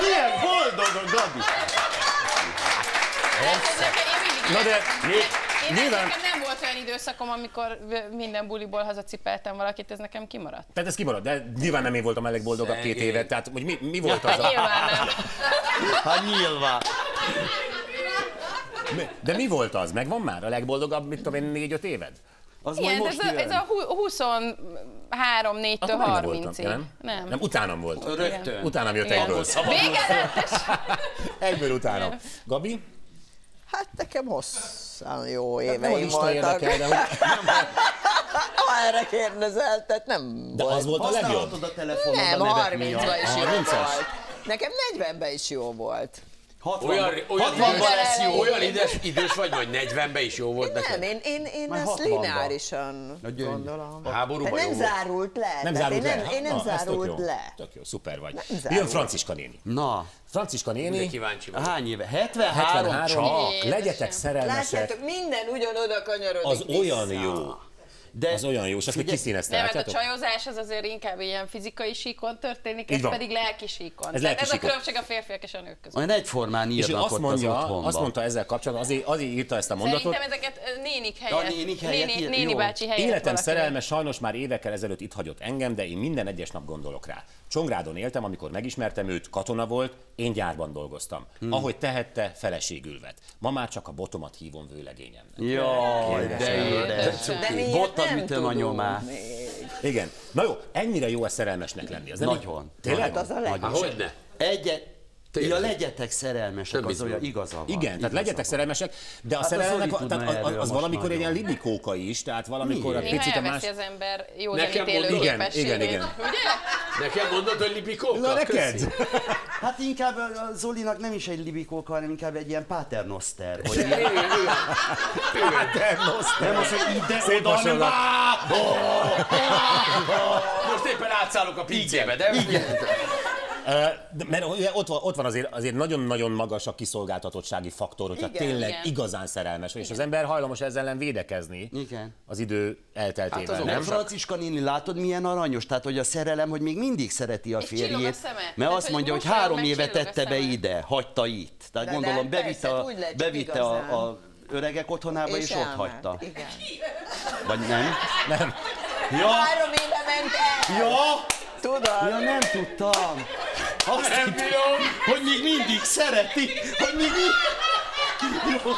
Milyen boldog a Gabi! Na de nyilván- nekem nem volt olyan időszakom, amikor minden buliból hazacipeltem valakit, ez nekem kimaradt. tehát ez kimarad, de nyilván nem én voltam a legboldogabb két évet, tehát hogy mi, mi volt az a... Nyilván nem. Hát nyilván. De mi volt az? Megvan már a legboldogabb, mit tudom én, négy-öt éved? Az Igen, majd ez most a, ez a hu- 23 4 Akkor már nem 30 voltam, nem? Nem. Nem, utánam volt. Rögtön. Utánam jött Igen. egyből. Végeletes. Egyből utánam. Gabi? Hát nekem hosszan jó a éveim lista voltak. érdekel, de, hogy, *laughs* Ha erre kérdezel, tehát nem de az volt a legjobb. A telefonod Nem, a nevek 30-ban miatt. is jó 30-as? volt. Nekem 40-ben is jó volt. 60 Olyan, olyan, 60-ban idős, lesz jó. olyan idős, idős vagy, vagy 40-ben is jó volt neked? Nem, én, én, én Majd ezt 60-ban. lineárisan gondolom. Háborúban nem zárult le. Nem zárult le? nem, én nem zárult jó. le. Tök jó, szuper vagy. Jön. Franciska néni. Na, Franciska néni, kíváncsi vagyok. hány éve? 73, 73, csak. legyetek szerelmesek, Látjátok, minden ugyanoda kanyarodik az olyan jó. De Az olyan jó, és azt még kiszínezte, Nem, mert a csajozás az azért inkább ilyen fizikai síkon történik, ez pedig lelki síkon. Ez lelki ez a különbség a férfiak és a nők között. olyan egyformán És ő írnak azt mondja, az azt mondta ezzel kapcsolatban, azért, azért írta ezt a mondatot, Szerintem ezeket nénik helyett, A nénik helyett néni, néni bácsi helyett Életem szerelme sajnos már évekkel ezelőtt itt hagyott engem, de én minden egyes nap gondolok rá. Csongrádon éltem, amikor megismertem őt, katona volt, én gyárban dolgoztam. Hmm. Ahogy tehette, feleségül vett. Ma már csak a botomat hívom vőlegényemnek. Jaj, de édes. De miért Botta nem ütöm a nyomát. Igen. Na jó, ennyire jó a szerelmesnek lenni. Az Nagyon. Tényleg? Hát az a leg... Há, hogyne? Egyet, Tényleg. ja, legyetek szerelmesek, Nem az olyan biztos. igaza van. Igen, tehát igaza legyetek van. szerelmesek, de a Hát a tehát tudna az, az, az most valamikor egy ilyen libikóka is, tehát valamikor a Miért? Néha picit a más... elveszi az ember jó Nekem mondod- Igen, igen, igen. Ugye? Nekem mondod, hogy lipikóka? Na neked? Köszi. Hát inkább a a Zolinak nem is egy libikóka, hanem inkább egy ilyen paternoster. Hogy igen. Igen. nem az, hogy ide, Szép oda, hanem. Most éppen átszállok a pincébe, de Igen. De Mert ott van, ott van azért, azért nagyon-nagyon magas a kiszolgáltatottsági faktor, hogyha Igen. tényleg Igen. igazán szerelmes, vagy, és az ember hajlamos ezzel ellen védekezni Igen. az idő elteltével, Hát az nem? Franciska néni, látod milyen aranyos? Tehát, hogy a szerelem, hogy még mindig szereti a És csillog a férjét. szeme. Mert Tehát, azt hogy mondja, hogy három éve a tette be ide, hagyta itt. Tehát De- de gondolom, persze, bevitte, a, úgy lehet, bevitte a, a öregek otthonába, és, ott elment. hagyta. Igen. Vagy nem? Nem. Ja, Három éve ment el! ja, Tudod? ja, nem tudtam. Azt Nem hittem, hogy még mindig szereti, hogy még mindig... Jó.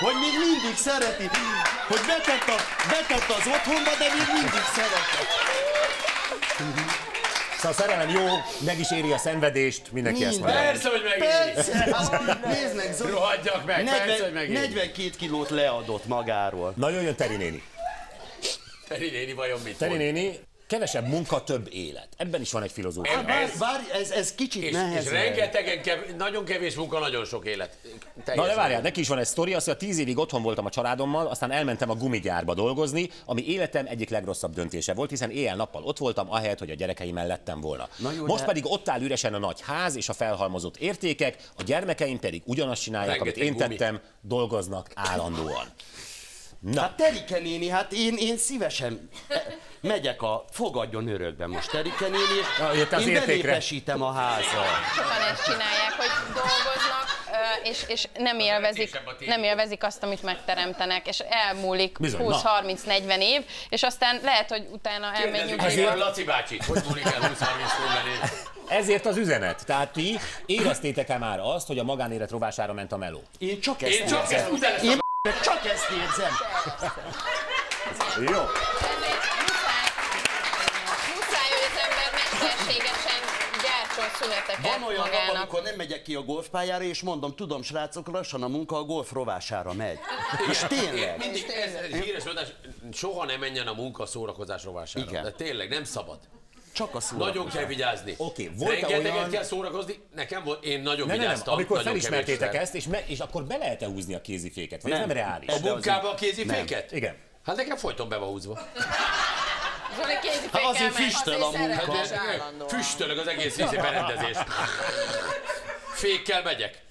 Hogy még mindig szereti, hogy betett, a, betett az otthonba, de még mindig szereti. Szóval a szerelem jó, meg is éri a szenvedést, mindenki ezt Minden. mondja. Persze, hogy megéri. Persze! Nézd meg, Zoli! Rohadjak meg, persze, hogy 40, megéri. 42 kilót leadott magáról. Na jöjjön Teri néni. Teri néni vajon mit Teri néni, kevesebb munka, több élet. Ebben is van egy filozófia. Bár, bár ez, ez kicsit És, és nehezebb. rengetegen, kev, nagyon kevés munka, nagyon sok élet. Na Teljesen. de várjál, neki is van egy sztori, azt, hogy a tíz évig otthon voltam a családommal, aztán elmentem a gumigyárba dolgozni, ami életem egyik legrosszabb döntése volt, hiszen éjjel-nappal ott voltam, ahelyett, hogy a gyerekeim mellettem volna. Na jó, Most de- pedig ott áll üresen a nagy ház és a felhalmozott értékek, a gyermekeim pedig ugyanazt csinálják, amit Rengeteg én gumi. tettem, dolgoznak állandóan. Na, Hát Terike néni, hát én, én szívesen megyek a fogadjon örökbe most Terike néni, Na, az és én értékre. belépesítem a házba. Sokan ezt csinálják, hogy dolgoznak, és, és nem, élvezik, a nem élvezik azt, amit megteremtenek, és elmúlik Bizony, na. 20-30-40 év, és aztán lehet, hogy utána elmegy nyugdíjba. meg Laci bácsit, hogy múlik el 20-30 év ezért az üzenet. Tehát ti éreztétek-e már azt, hogy a magánélet rovására ment a meló? Én csak ezt Én csak ezt utána Én csak ezt érzem. Jó. Ezért muszáj, muszáj, hogy az ember mesterségesen gyártson szüneteket Van olyan nap, magának. amikor nem megyek ki a golfpályára, és mondom, tudom, srácok, lassan a munka a golf rovására megy. És tényleg. Mindig, ez, ez híres mondás, soha nem menjen a munka szórakozás rovására. Igen. De tényleg nem szabad. Csak a szórakozás. Nagyon kell vigyázni. Oké, volt-e Rengeteget olyan- kell szórakozni. Nekem volt, én nagyon Nem, nem, nem. vigyáztam. Amikor nagyon felismertétek kevésszer. ezt, és, me, és akkor be lehet-e húzni a kéziféket? Vagy ez Nem. nem reális? A munkába a kéziféket? Igen. Hát nekem folyton be van húzva. *laughs* Zoli Hát kézifékkel azért füstöl a munka. Hát. Füstölög az egész vízi berendezés. *laughs* Fékkel megyek.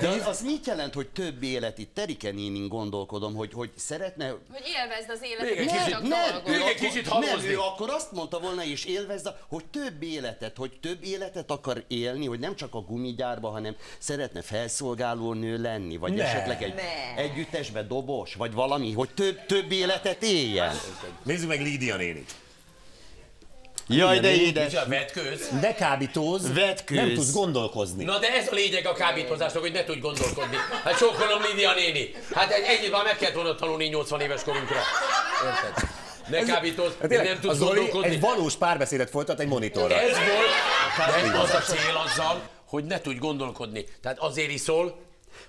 De az, az mit jelent, hogy több élet itt? Terike nénin gondolkodom, hogy, hogy szeretne... Hogy élvezd az Még életet, egy nem kicsit- nem. Még ő egy kicsit nem, hamozni. ő akkor azt mondta volna és élvezze, hogy több életet, hogy több életet akar élni, hogy nem csak a gumigyárba, hanem szeretne felszolgáló nő lenni, vagy Ne. esetleg egy Ne. együttesbe dobos, vagy valami, hogy több, több életet éljen. Nézzük meg Lídia nénit. Jaj, de édes. És a vetkőz. Ne kábítóz, Vetkőz. nem tudsz gondolkozni. Na de ez a lényeg a kábítózásnak, hogy ne tudj gondolkodni. Hát sokkolom Lidia néni. Hát egy, egyet már meg kellett volna tanulni 80 éves korunkra. Érted? Ne kábítóz, Hát tényleg, nem tudsz Zoli gondolkodni. egy valós párbeszédet folytat egy monitorra. Ez volt, de az a cél azzal, hogy ne tudj gondolkodni. Tehát azért iszol,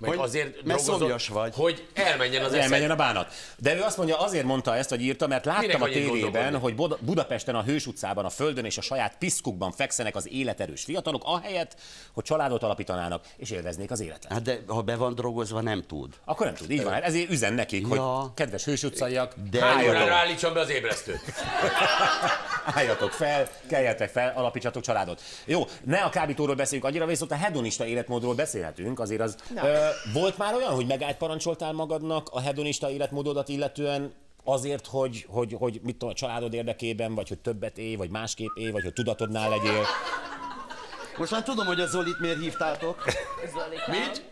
meg Hogy- azért mert szomjas vagy. hogy elmenjen az elmenjen eszed. a bánat. De ő azt mondja, azért mondta ezt, vagy írta, mert Minek láttam a annyit tévében, hogy Buda- Budapesten a Hős utcában, a földön és a saját piszkukban fekszenek az életerős fiatalok, ahelyett, hogy családot alapítanának és élveznék az életet. Hát de ha be van drogozva, nem tud. Akkor nem tud, így van. Hát ezért üzen nekik, hogy Ja. kedves Hős utcaiak, De álljatok, állítsam be az ébresztőt? *laughs* álljatok fel, keljetek fel, alapítsatok családot. Jó, ne a kábítóról beszéljünk annyira, viszont a hedonista életmódról beszélhetünk. Azért az, ö, volt már olyan, hogy megállt parancsoltál magadnak a hedonista életmódodat illetően, azért, hogy, hogy, hogy mit tudom, a családod érdekében, vagy hogy többet élj, vagy másképp élj, vagy hogy tudatodnál legyél. Most már tudom, hogy a Zolit miért hívtátok. Mit?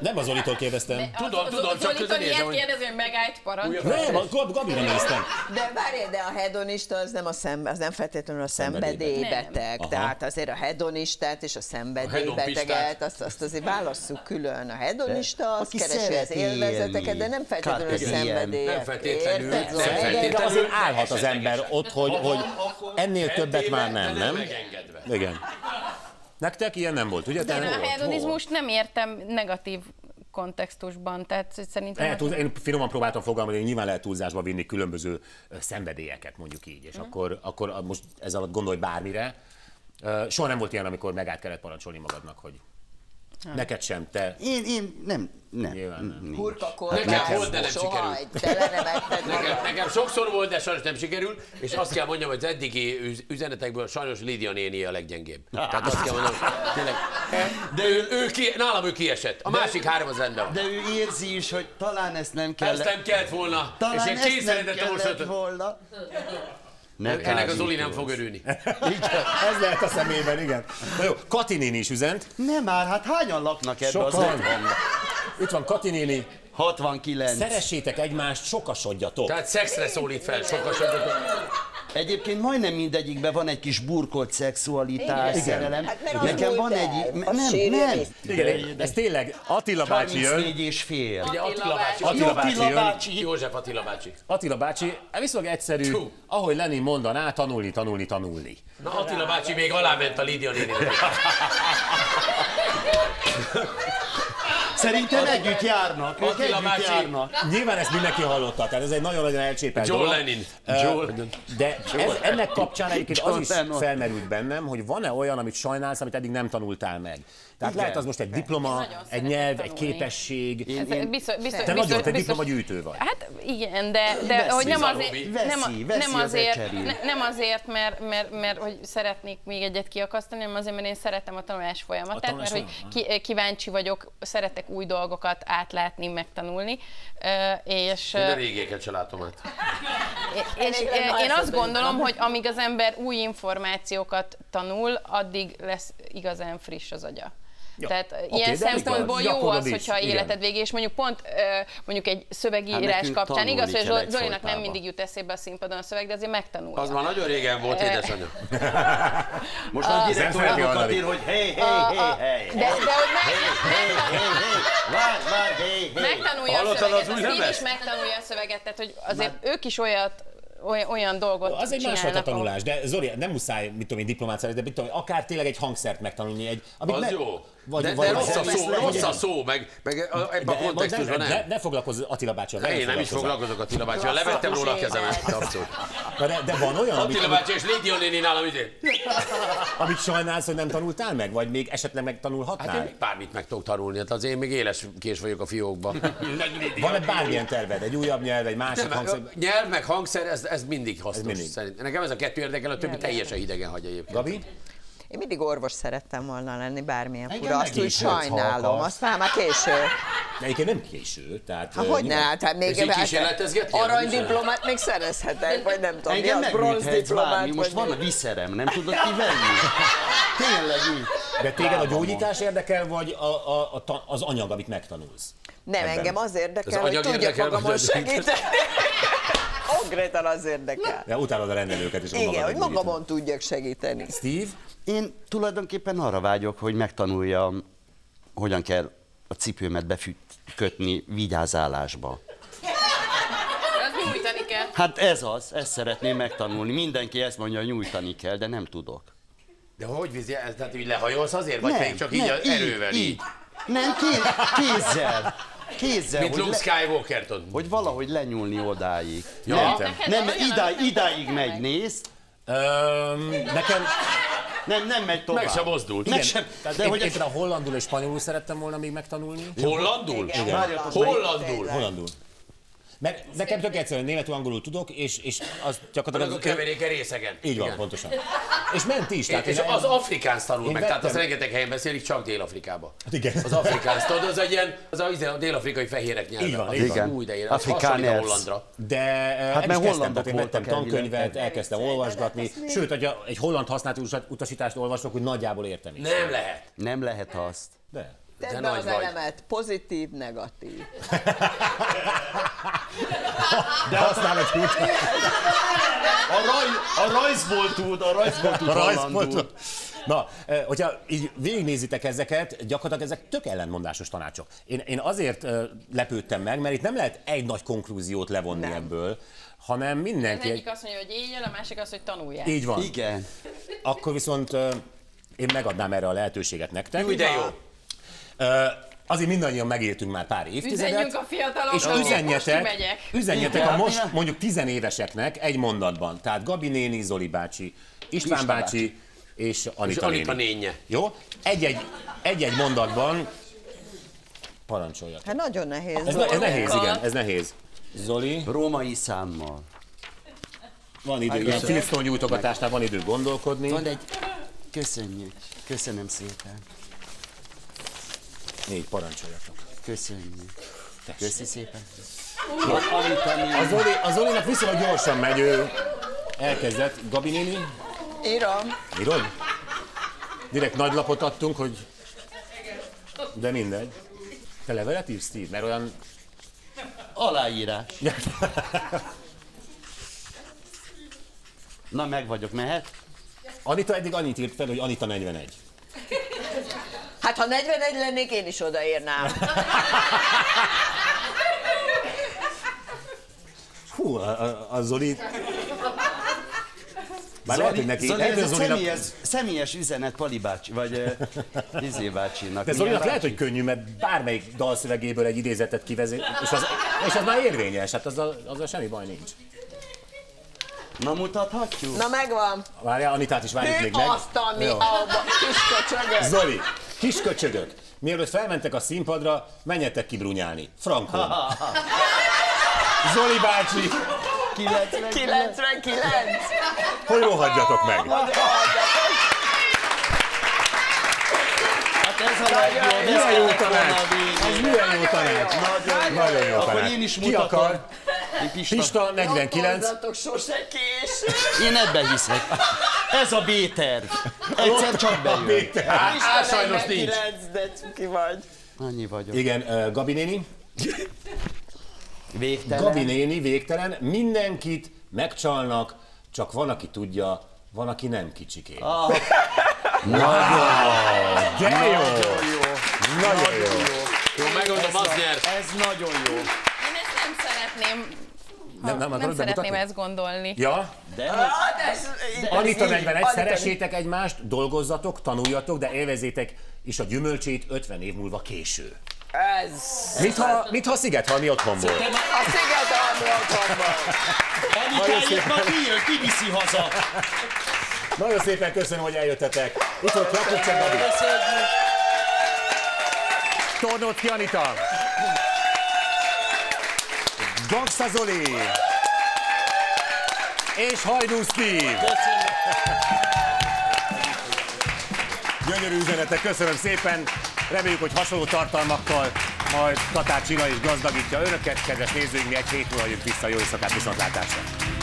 Nem az Olitól kérdeztem. Tudom, tudom, csak közben nézem, ilyet hogy- kérdezi, hogy megállt parancs. Nem, a Gab- Gabira néztem. De várj, de a hedonista az nem, a szembe, az nem feltétlenül a szenvedélybeteg. Aha. Tehát azért a hedonistát és a szenvedélybeteget, azt, azt azért válasszuk külön. A hedonista az aki keresi az élvezeteket, élni. de nem feltétlenül a Carpe diem. szenvedélyet. Nem feltétlenül, Érted, nem Zoli? feltétlenül. De azért állhat az ember ott, hogy, hogy ennél többet már nem, de nem? megengedve. Igen. Nektek ilyen nem volt, ugye? Én nem a hedonizmust nem értem negatív kontextusban, tehát szerintem... Eltúz, én finoman próbáltam fogalmazni, hogy nyilván lehet túlzásba vinni különböző szenvedélyeket, mondjuk így, és akkor, akkor a- most ez alatt gondolj bármire. Soha nem volt ilyen, amikor megállt kellett parancsolni magadnak, hogy neked sem, te. Én, én nem, nem. Nyilván nem. nincs. Hurka Nekem volt, de nem soha sikerült. Nekem, nekem sokszor volt, de sajnos nem sikerült, és azt kell mondjam, hogy az eddigi üz- üzenetekből sajnos Lidia néni a leggyengébb. Tehát azt kell mondjam, tényleg, de ő, ő ki, nálam ő kiesett. A másik három az rendben van. De ő érzi is, hogy talán ezt nem kell. Ezt nem kellett volna, Talán és én ezt nem kellett volna. Ne Ennek az Zoli nem fog örülni. *laughs* Igen, ez lehet a szemében, igen. Na jó, Kati néni is üzent. Nem már, hát hányan laknak ebbe az Sokan. otthonba? Itt van Kati néni. 69. Szeressétek egymást, sokasodjatok. Tehát szexre szólít fel, sokasokat. Egyébként majdnem mindegyikben van egy kis burkolt szexualitás, Igen. szerelem. Hát mert Nekem van egy... Nem, nem. Igen, ez tényleg Attila bácsi jön. 34 és fél. Ugye Attila bácsi. Attila bácsi Attila bácsi. József Attila bácsi. Attila bácsi, viszonylag egyszerű, ahogy Lenin mondaná, tanulni, tanulni, tanulni. Na Attila bácsi még aláment a Lidia néninek. *laughs* *laughs* Szerintem együtt járnak. Ők együtt bácsi. járnak. Nyilván ezt mindenki hallotta, tehát ez egy nagyon-nagyon elcsépelt John dolog. John- De ez, ennek kapcsán egyébként az is felmerült bennem, hogy van-e olyan, amit sajnálsz, amit eddig nem tanultál meg. Tehát lehet az most egy diploma, egy nyelv, egy képesség. Ez biztos, biztos, Te biztos, nagyon, te diplomagyűjtő vagy. Hát igen, de, de Veszi. hogy nem azért, Veszi, veszi nem az azért, ne, nem azért mert, mert, mert, hogy szeretnék még egyet kiakasztani, hanem azért, mert én szeretem a tanulás folyamatát, tanulás mert hogy ki, kíváncsi vagyok, szeretek új dolgokat átlátni, megtanulni, és Én a régéket se látom át. és Elég én, én azt gondolom, hogy amíg az ember új információkat tanul, addig lesz igazán friss az agya. Ja, Tehát oké, ilyen szempontból jó az, is, hogyha igen. életed végé, és mondjuk pont mondjuk egy Hát szövegírás nekünk kapcsán, igaz, hogy Zolinak nem mindig jut eszébe a színpadon a szöveg, de azért megtanulja. Az már nagyon régen volt, édesanyja. *laughs* Most a direkt olyanokat ír, hogy hey, hey, hey, hey. De, de hogy meg, Hey, hey, várj, várj, hey, hey. megtanulja a szöveget, az is megtanulja a szöveget, tehát hogy azért ők is olyat, olyan, olyan dolgot Az egy másfajta tanulás, de Zoli, nem muszáj, mit tudom én, diplomát szerezni, de mit tudom, akár tényleg egy hangszert megtanulni, egy, amit Az me- jó. Vagy, de, vagy de rossz a szó, rossz a szó, meg, meg a- ebben a kontextusban ne, nem. ne foglalkozz Attila bácsival. Én nem is foglalkozok Attila bácsival, levettem róla a kezemet. Abszolút. De, de van olyan, amit, Attila bácsi és Lidia néni nálam izé. amit sajnálsz, hogy nem tanultál meg, vagy még esetleg Hát megtanulhatnál? én még bármit meg tudok tanulni, hát az én még éles kés vagyok a fiókban. *laughs* Van-e bármilyen terved? Egy újabb nyelv, egy másik Nem, hangszer? nyelv meg hangszer, ez, ez mindig hasznos. mindig. mindig. Nekem ez a kettő érdekel, a többi teljesen idegen hagy egyébként. Gabi? Én mindig orvos szerettem volna lenni, bármilyen Engem fura. Azt úgy sajnálom, azt már már késő. De egyébként nem késő, tehát... Ö, hogy ne, hát, hát még így kísérletezgetni? aranydiplomát még szerezhetek, vagy nem tudom, mi Engem az megműthetsz bronzdiplomát, most van mi. a viszerem, nem tudod kivenni? *laughs* Tényleg így. De téged a gyógyítás érdekel, vagy a, a, a, az anyag, amit megtanulsz? Nem, Ebben. engem az Az érdekel, hogy anyag tudjak magamon az- segíteni. *laughs* Konkrétan az érdekel. De utálod a rendelőket is. Igen, hogy magamon tudjak segíteni. Steve? Én tulajdonképpen arra vágyok, hogy megtanuljam, hogyan kell a cipőmet bekötni vigyázálásba. Az nyújtani kell. Hát ez az, ezt szeretném megtanulni. Mindenki ezt mondja, hogy nyújtani kell, de nem tudok. De hogy vízi, ez tehát így lehajolsz azért, vagy pedig csak így nem, az erővel így? így. Nem, kéz, kézzel. Kézzel, Mint Luke le, Skywalker, tudod. hogy valahogy lenyúlni odáig. Ja, nem, nem, olyan idáig, idáig megy, nézd. Öm, nekem... Nem, nem megy tovább. Meg sem mozdult. Meg Igen, sem. tehát De én, hogy én például hollandul és spanyolul szerettem volna még megtanulni. Hollandul? Várjatok, Hollandul? Hollandul. Mert nekem tök egyszerűen németül, angolul tudok, és, és az Azok a gyakorlatilag... keveréke részegen. Így van, Igen. pontosan. És ment is. Tehát És én- az afrikáns tanul meg, tehát azt rengeteg helyen beszélik, csak Dél-Afrikába. Igen. Az afrikáns, tudod, az egy ilyen, az a, a dél-afrikai fehérek nyelve. Így van, Az van. Új, de én, az Afrikaners. hasonlít a hollandra. De hát mert kezdtem, hollandok tehát én vettem tankönyvet, elkezdtem olvasgatni, sőt, hogyha egy holland használt utas- utasítást olvasok, hogy nagyjából értem is. Nem lehet. Nem lehet azt. De. Tedd De be nagy az vagy. elemet, pozitív, negatív. De használod úgy. A, raj, a rajzból tud, a rajzból tud A rajzpont. Na, eh, hogyha így végignézitek ezeket, gyakorlatilag ezek tök ellentmondásos tanácsok. Én, én azért eh, lepődtem meg, mert itt nem lehet egy nagy konklúziót levonni Nem. ebből, hanem Az mindenki... egyik azt mondja, hogy éljél, a másik azt, hogy tanulják. Így van. Igen. Akkor viszont eh, én megadnám erre a lehetőséget nektek. Jó, de jó. Azért mindannyian megéltünk már pár évtizedet. Üzenjünk a fiataloknak, és hogy most üzenjetek, üzenjetek a most mondjuk tizenéveseknek egy mondatban. Tehát Gabi néni, Zoli bácsi, István István bácsi és Anita, És Anita néni. nénye. Jó? Egy-egy, egy-egy mondatban parancsoljatok. Hát nagyon nehéz. Ez, ez nehéz, igen, ez nehéz. Zoli, Római számmal. van idő, ilyen Filztón nyújtogatásnál van idő gondolkodni. Van egy... Köszönjük. Köszönöm szépen. Négy, parancsoljatok. Köszönjük. Köszi szépen. A, Zoli, a Zolinak viszonylag gyorsan megy, ő elkezdett. Gabi néni, Írom. írod? Direkt nagy lapot adtunk, hogy... De mindegy. Te levelet írsz, Steve? Mert olyan... Aláírás. *laughs* Na, meg vagyok, mehet? Anita eddig annyit írt fel, hogy Anita 41. Hát ha 41 lennék, én is odaírnám. Hú, a, a, a Zoli... Bár lehet, hogy neki... Zoli, lehet, ez Zolinak, személyes, személyes üzenet Pali bácsi, vagy uh, Izé bácsinak. de Zolinak lehet, bácsi? hogy könnyű, mert bármelyik dalszövegéből egy idézetet kivezet, és az, és az már érvényes, hát azzal, azzal semmi baj nincs. Na, mutathatjuk? Na megvan. Várjál, Anitát is várjuk még Mi meg. azt, ami abba kis. Zoli, kis köcsögök, mielőtt felmentek a színpadra, menjetek ki brunyálni. Frankon. *laughs* Zoli bácsi, 99. 99. hogy rohadjatok meg. Hát ez a legjobb. Milyen jó tanács. Ez milyen jó tanács. Nagyon jó. Nagyon jó Akkor tanács. én is Ki mutatom. akar? Én Pista. Pista 49. Hozzatok sose kés. Én ebben hiszek. Ez a B-terv. Egyszer csak bejön. Á, á, sajnos nincs. 49, de cuki vagy. Annyi vagyok. Igen, uh, Gabi néni. Végtelen. Gabi néni, végtelen. Mindenkit megcsalnak, csak van, aki tudja, van, aki nem kicsiké. Ah, De jó! jó. Nagyon jó! Jó, megmondom, az nyert. Ez nagyon jó. Én ezt nem szeretném, Nem, nem, nem akarod szeretném bemutatni? ezt gondolni. Ja, De Ah, de ez, Anita 41, Anita- szeressétek egymást, dolgozzatok, tanuljatok, de élvezétek is a gyümölcsét 50 év múlva késő. Ez. Mit ha, mit ha szigethalmi otthonból? A sziget almi otthonban. Anikájéknak ki jön, ki viszi haza. Nagyon szépen köszönöm, hogy eljöttetek. Itt volt Rakocsek Gabi. Köszönjük. Tornócki Anita. Gangsta Zoli. És Hajdú Steve. Gyönyörű üzenetek, köszönöm szépen. Reméljük, hogy hasonló tartalmakkal majd Tatár Csilla is gazdagítja önöket. Kedves nézőink, mi egy hét múlva jövünk vissza. Jó éjszakát, viszontlátásra!